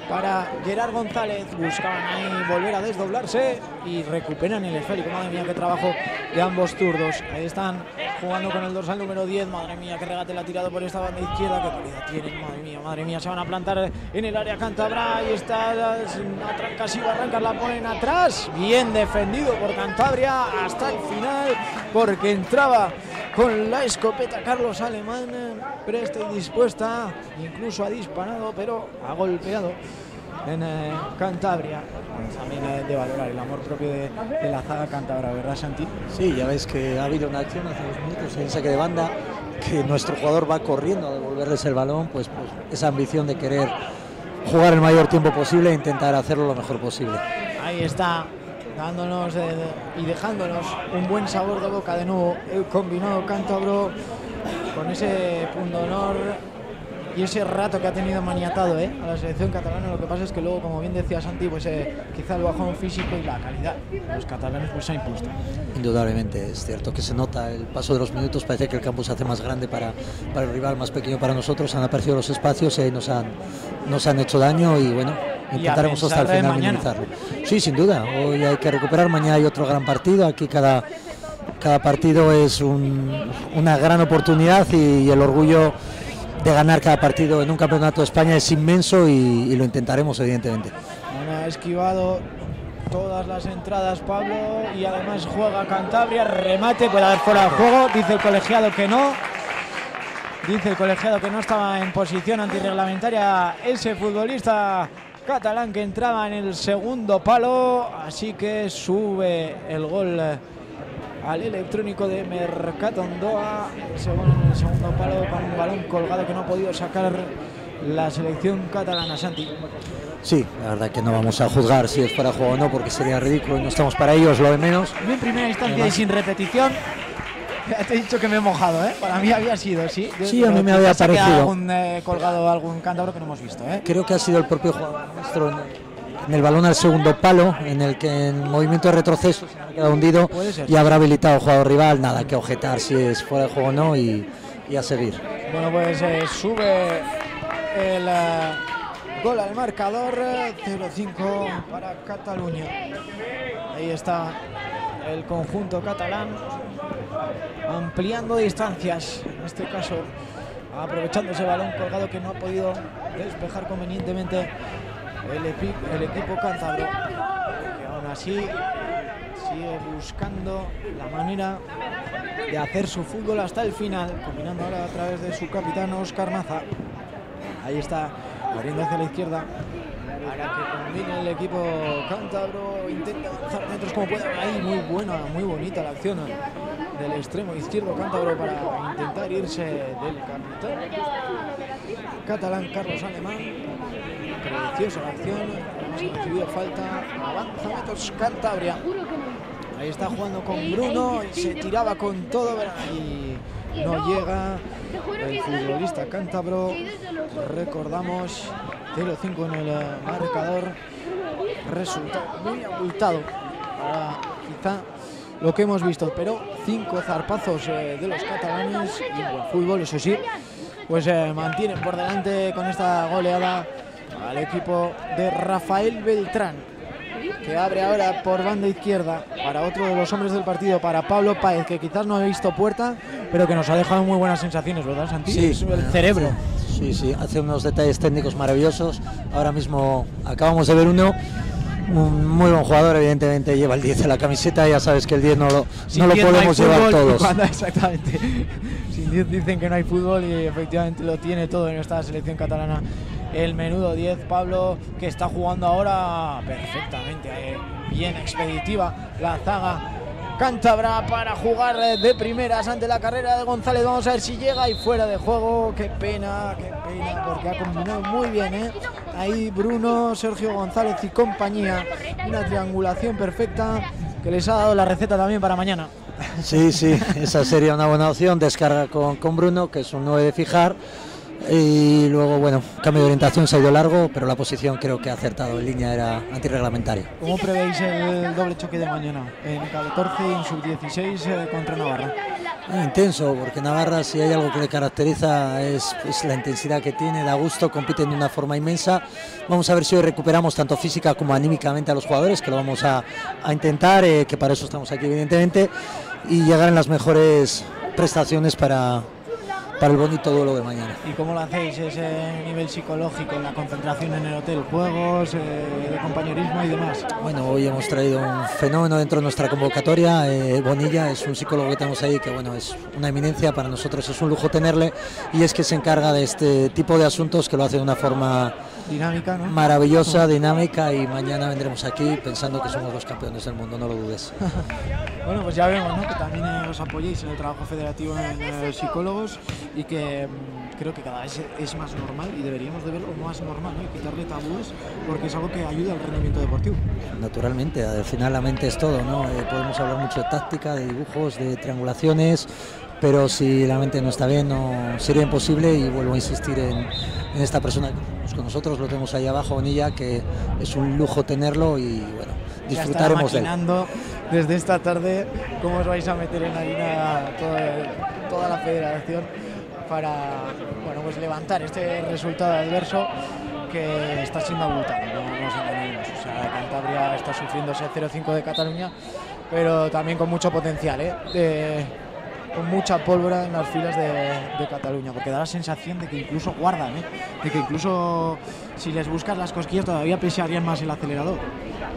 para Gerard González. Buscaban ahí volver a desdoblarse y recuperan el esférico. Madre mía, qué trabajo de ambos turdos. Ahí están jugando con el dorsal número 10. Madre mía, qué regate la ha tirado por esta banda izquierda. Qué calidad tienen, madre mía, madre mía. Se van a plantar en el área Cantabria. Ahí está, casi va a arrancar, la ponen atrás. Bien defendido por Cantabria hasta el final, porque entraba con la escopeta Carlos Alemán, presta y dispuesta, incluso ha disparado, pero ha golpeado en eh, Cantabria. también de valorar el amor propio de, la zaga cántabra, ¿verdad, Santi? Sí, ya ves que ha habido una acción hace dos minutos en saque de banda, que nuestro jugador va corriendo a devolverles el balón, pues, pues esa ambición de querer jugar el mayor tiempo posible e intentar hacerlo lo mejor posible. Ahí está, dándonos y dejándonos un buen sabor de boca de nuevo. El combinado cántabro con ese punto honor y ese rato que ha tenido maniatado ¿eh? a la selección catalana. Lo que pasa es que luego, como bien decía Santi, pues eh, quizá el bajón físico y la calidad los catalanes pues se ha impuesto. Indudablemente, es cierto que se nota el paso de los minutos, parece que el campo se hace más grande para, para el rival, más pequeño para nosotros, han aparecido los espacios, y nos, han, nos han hecho daño y bueno, intentaremos hasta el final minimizarlo. Sí, sin duda, hoy hay que recuperar, mañana hay otro gran partido, aquí cada cada partido es una gran oportunidad y, el orgullo de ganar cada partido en un campeonato de España es inmenso y, lo intentaremos evidentemente. ha esquivado todas las entradas Pablo y además juega Cantabria, remate, puede haber fuera de juego, dice el colegiado que no. Dice el colegiado que no estaba en posición antirreglamentaria ese futbolista catalán que entraba en el segundo palo, así que sube el gol al electrónico de Mercatondoa. Se en el segundo palo con un balón colgado que no ha podido sacar la selección catalana, Santi. Sí, la verdad que no vamos a juzgar si es para juego o no, porque sería ridículo y no estamos para ellos, lo de menos. En primera instancia y sin repetición. Ya te he dicho que me he mojado, ¿eh? Para mí había sido, sí. Sí, a mí me había parecido. algún, eh, colgado algún cántabro que no hemos visto, ¿eh? Creo que ha sido el propio jugador nuestro en, el balón al segundo palo, en el que en movimiento de retroceso se ha quedado hundido y habrá habilitado al jugador rival. Nada que objetar si es fuera de juego o no y, y a seguir. Bueno, pues eh, sube el eh, gol al marcador, eh, 0-5 para Cataluña. Ahí está el conjunto catalán ampliando distancias, en este caso aprovechando ese balón colgado que no ha podido despejar convenientemente el, equipo cántabro, que aún así sigue buscando la manera de hacer su fútbol hasta el final, combinando ahora a través de su capitán Oscar Maza. Ahí está, abriendo hacia la izquierda para que combine el equipo cántabro, intenta avanzar metros como pueda. Ahí muy buena, muy bonita la acción del extremo izquierdo cántabro para intentar irse del capitán catalán Carlos Alemán. Preciosa la acción, hemos recibido falta, avanza metros Cantabria. Ahí está jugando con Bruno se tiraba con todo y no llega el futbolista cántabro. Recordamos 0-5 en el eh, marcador. Resultado muy abultado para quizá lo que hemos visto, pero cinco zarpazos eh, de los catalanes y un buen fútbol, eso sí, pues eh, mantienen por delante con esta goleada al equipo de Rafael Beltrán que abre ahora por banda izquierda para otro de los hombres del partido, para Pablo Páez, que quizás no ha visto puerta, pero que nos ha dejado muy buenas sensaciones, ¿verdad, Santi? Es el cerebro. Sí, sí, hace unos detalles técnicos maravillosos. Ahora mismo acabamos de ver uno. Un muy buen jugador, evidentemente lleva el 10 en la camiseta. Ya sabes que el 10 no lo, Sin no lo 10 hay podemos llevar fútbol, todos. cuando- exactamente. Sin 10 dicen que no hay fútbol y efectivamente lo tiene todo en esta selección catalana. El menudo 10, Pablo, que está jugando ahora perfectamente, eh, bien expeditiva la zaga cántabra para jugar de primeras ante la carrera de González. Vamos a ver si llega y fuera de juego. Qué pena, qué pena, porque ha combinado muy bien. ¿eh? Ahí Bruno, Sergio González y compañía. Una triangulación perfecta que les ha dado la receta también para mañana. Sí, sí, esa sería una buena opción. Descarga con, con Bruno, que es un 9 de fijar. Y luego, bueno, cambio de orientación se ha ido largo, pero la posición creo que ha acertado en línea, era antirreglamentaria. ¿Cómo prevéis el doble choque de mañana? En 14 y en sub-16 eh, contra Navarra. Ah, Intenso, porque Navarra, si hay algo que le caracteriza, es, es la intensidad que tiene, da gusto, compiten de una forma inmensa. Vamos a ver si hoy recuperamos tanto física como anímicamente a los jugadores, que lo vamos a, a intentar, eh, que para eso estamos aquí, evidentemente, y llegar en las mejores prestaciones para, para el bonito duelo de mañana. ¿Y cómo lo hacéis ese nivel psicológico, la concentración en el hotel, juegos, eh, de compañerismo y demás? Bueno, hoy hemos traído un fenómeno dentro de nuestra convocatoria. eh, Bonilla es un psicólogo que tenemos ahí que bueno es una eminencia para nosotros, es un lujo tenerle y es que se encarga de este tipo de asuntos que lo hace de una forma Dinámica, ¿no? maravillosa, dinámica y mañana vendremos aquí pensando que somos los campeones del mundo, no lo dudes. Bueno, pues ya vemos ¿no? que también eh, os apoyéis en el trabajo federativo en eh, psicólogos y que mm, creo que cada vez es más normal y deberíamos de verlo más normal ¿no? y quitarle tabúes porque es algo que ayuda al rendimiento deportivo. Naturalmente, al final la mente es todo, ¿no? Eh, podemos hablar mucho de táctica, de dibujos, de triangulaciones, pero si la mente no está bien no sería imposible y vuelvo a insistir en, en esta persona que tenemos con nosotros, lo tenemos ahí abajo, Bonilla, que es un lujo tenerlo y bueno, Ya disfrutaremos de él. desde esta tarde cómo os vais a meter en harina toda, toda la federación para bueno, pues levantar este resultado adverso que está siendo abultado, no nos. O sea, Cantabria está sufriendo ese 0-5 de Cataluña, pero también con mucho potencial, ¿eh? Con mucha pólvora en las filas de, Cataluña, porque da la sensación de que incluso guardan, ¿eh? de que incluso si les buscas las cosquillas todavía pisarían más el acelerador.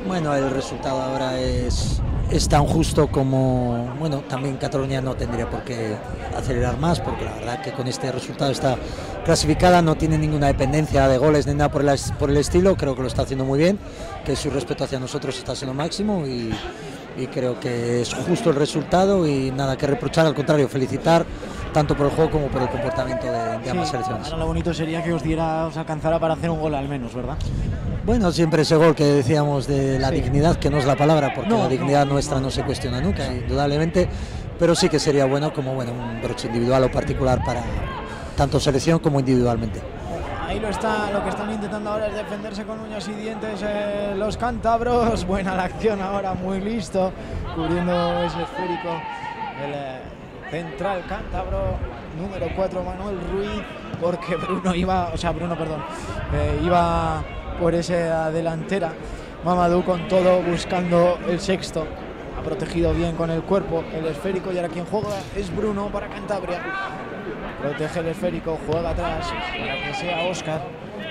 Bueno, el resultado ahora es, es tan justo como, bueno, también Cataluña no tendría por qué acelerar más, porque la verdad que con este resultado está clasificada, no tiene ninguna dependencia de goles ni nada por el, por el estilo, creo que lo está haciendo muy bien, que su respeto hacia nosotros está siendo máximo y, y creo que es justo el resultado y nada que reprochar, al contrario, felicitar tanto por el juego como por el comportamiento de, de ambas selecciones. Ahora lo bonito sería que os diera, os alcanzara para hacer un gol al menos, ¿verdad? Bueno, siempre ese gol que decíamos de la Sí. dignidad, que no es la palabra, porque No, la dignidad no, nuestra no. no. se cuestiona nunca, indudablemente, pero sí que sería bueno como bueno un broche individual o particular para tanto selección como individualmente. Ahí lo está, lo que están intentando ahora es defenderse con uñas y dientes eh, los cántabros. Buena la acción ahora, muy listo, cubriendo ese esférico. El eh, central cántabro, número 4, Manuel Ruiz, porque Bruno iba, o sea, Bruno, perdón, eh, iba por esa delantera. Mamadou con todo buscando el sexto. Ha protegido bien con el cuerpo el esférico y ahora quien juega es Bruno para Cantabria. Protege el esférico, juega atrás para que sea Oscar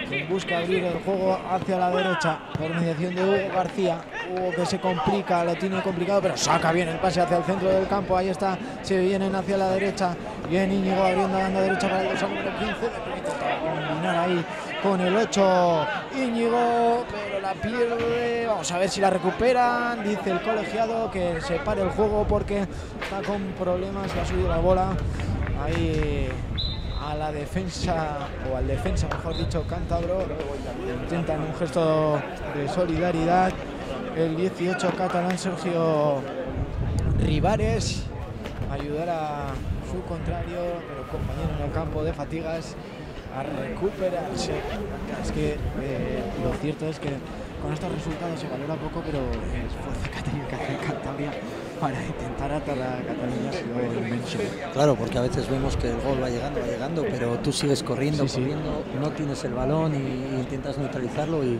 quien busca abrir el juego hacia la derecha por mediación de Hugo García. Hugo que se complica, lo tiene complicado, pero saca bien el pase hacia el centro del campo. Ahí está, se vienen hacia la derecha. Bien Íñigo abriendo la banda derecha para el dorsal número 15. combinar ahí con el 8 Íñigo, pero la pierde. Vamos a ver si la recuperan. Dice el colegiado que se pare el juego porque está con problemas. Le ha subido la bola ahí a la defensa, o al defensa, mejor dicho, cántabro. Intentan un gesto de solidaridad. El 18 catalán Sergio Rivares ayudar a su contrario, compañero en el campo de fatigas a recuperarse. Es que eh, lo cierto es que con estos resultados se valora poco, pero el esfuerzo que ha tenido que hacer Cantabria para intentar atar a Cataluña ha sido inmenso. Claro, porque a veces vemos que el gol va llegando, va llegando, pero tú sigues corriendo, Sí, sí. corriendo, no tienes el balón y, intentas neutralizarlo y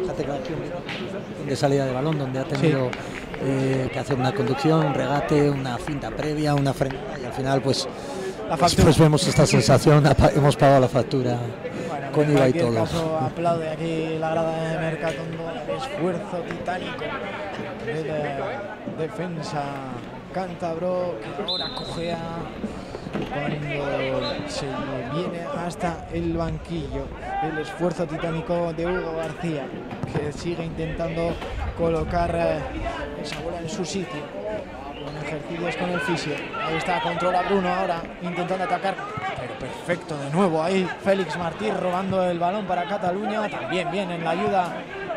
fíjate que aquí de salida de balón donde ha tenido eh, que hacer una conducción, un regate, una finta previa, una frenada y al final pues La factura. después vemos esta sensación, hemos pagado la factura con en IVA y cualquier todo. caso, aplaude aquí la grada de Mercatondo el esfuerzo titánico de la defensa cántabro que ahora cojea cuando se viene hasta el banquillo. El esfuerzo titánico de Hugo García que sigue intentando colocar eh, esa bola en su sitio ejercicios con el fisio. Ahí está, controla Bruno ahora, intentando atacar. Pero perfecto de nuevo ahí. Félix Martí robando el balón para Cataluña. También bien en la ayuda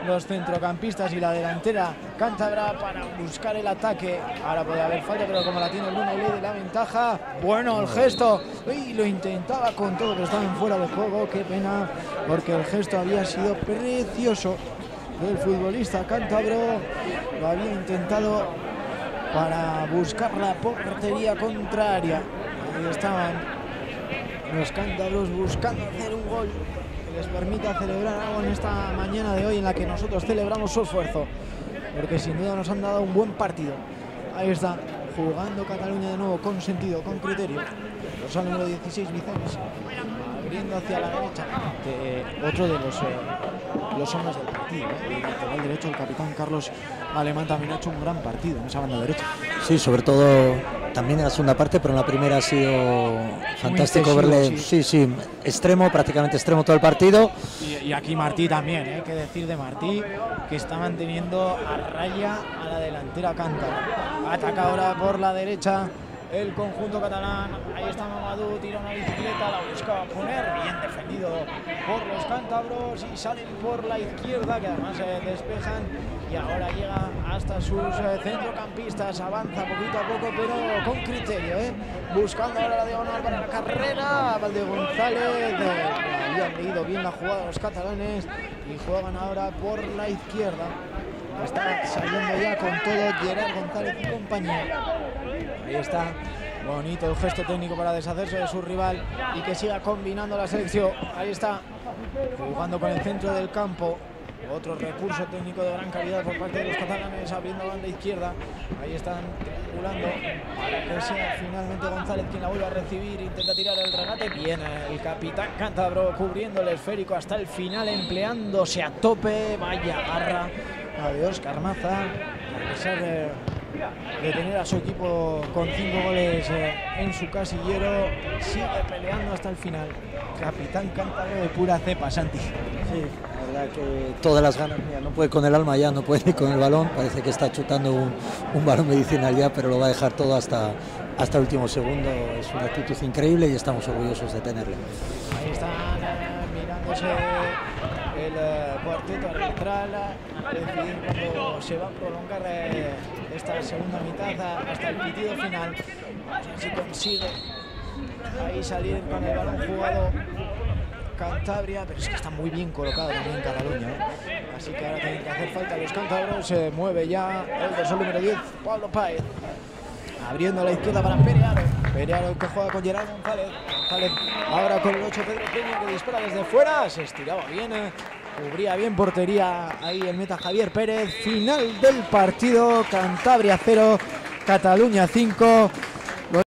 los centrocampistas y la delantera cántabra para buscar el ataque. Ahora puede haber falta, pero como la tiene Bruno, le de la ventaja. Bueno, el gesto. Y lo intentaba con todo, pero estaban fuera de juego. Qué pena, porque el gesto había sido precioso del futbolista cántabro. Lo había intentado para buscar la portería contraria. Ahí estaban los cántabros buscando hacer un gol que les permita celebrar algo en esta mañana de hoy en la que nosotros celebramos su esfuerzo. Porque sin duda nos han dado un buen partido. Ahí está, jugando Cataluña de nuevo con sentido, con criterio. Dorsal número 16, Vicens, abriendo hacia la derecha. de otro de los, eh, los hombres del partido. El lateral derecho, el capitán Carlos Alemán también ha hecho un gran partido en esa banda derecha. Sí, sobre todo también en la segunda parte, pero en la primera ha sido fantástico verle, sí. sí, sí, extremo, prácticamente extremo todo el partido. Y, y aquí Martí también, ¿eh? que decir de Martí, que está manteniendo a raya a la delantera cántabra. Ataca ahora por la derecha el conjunto catalán. Ahí está Mamadou, tira una bicicleta, la busca poner, bien defendido por los cántabros y salen por la izquierda, que además se despejan. Y ahora llega hasta sus eh, centrocampistas, avanza poquito a poco, pero con criterio, ¿eh? buscando ahora la diagonal para la carrera. Valde González, eh, habían leído bien la jugada los catalanes y juegan ahora por la izquierda. Está saliendo ya con todo Gerard González y compañía. Ahí está. Bonito el gesto técnico para deshacerse de su rival y que siga combinando la selección. Ahí está. Jugando con el centro del campo. Otro recurso técnico de gran calidad por parte de los catalanes abriendo banda izquierda. Ahí están triangulando para que sea finalmente González quien la vuelve a recibir. Intenta tirar el regate. Bien el capitán Cántabro cubriendo el esférico hasta el final, empleándose a tope. Vaya garra la de Oscar Maza. A pesar de, de tener a su equipo con cinco goles eh, en su casillero, sigue peleando hasta el final. Capitán Cántabro de pura cepa, Santi. Sí, la verdad que todas las ganas, mira, no puede con el alma ya, no puede ni con el balón, parece que está chutando un, un balón medicinal ya, pero lo va a dejar todo hasta, hasta el último segundo. Es una actitud increíble y estamos orgullosos de tenerle. Ahí están eh, mirándose cuarteto arbitral decidir cuando se va a prolongar eh, esta segunda mitad hasta el pitido final. Si consigue ahí salir con el balón jugado Cantabria, pero es que está muy bien colocado también Cataluña. ¿eh? Así que ahora tienen que hacer falta los cántabros. Se mueve ya el dorsal número 10, Pablo Páez. Abriendo a la izquierda para Perearo. Perearo que juega con Gerardo. González ahora con el 8 Pedro Peña que dispara desde fuera. Se estiraba bien. eh. Cubría bien portería ahí el meta Javier Pérez. Final del partido. Cantabria 0, Cataluña 5.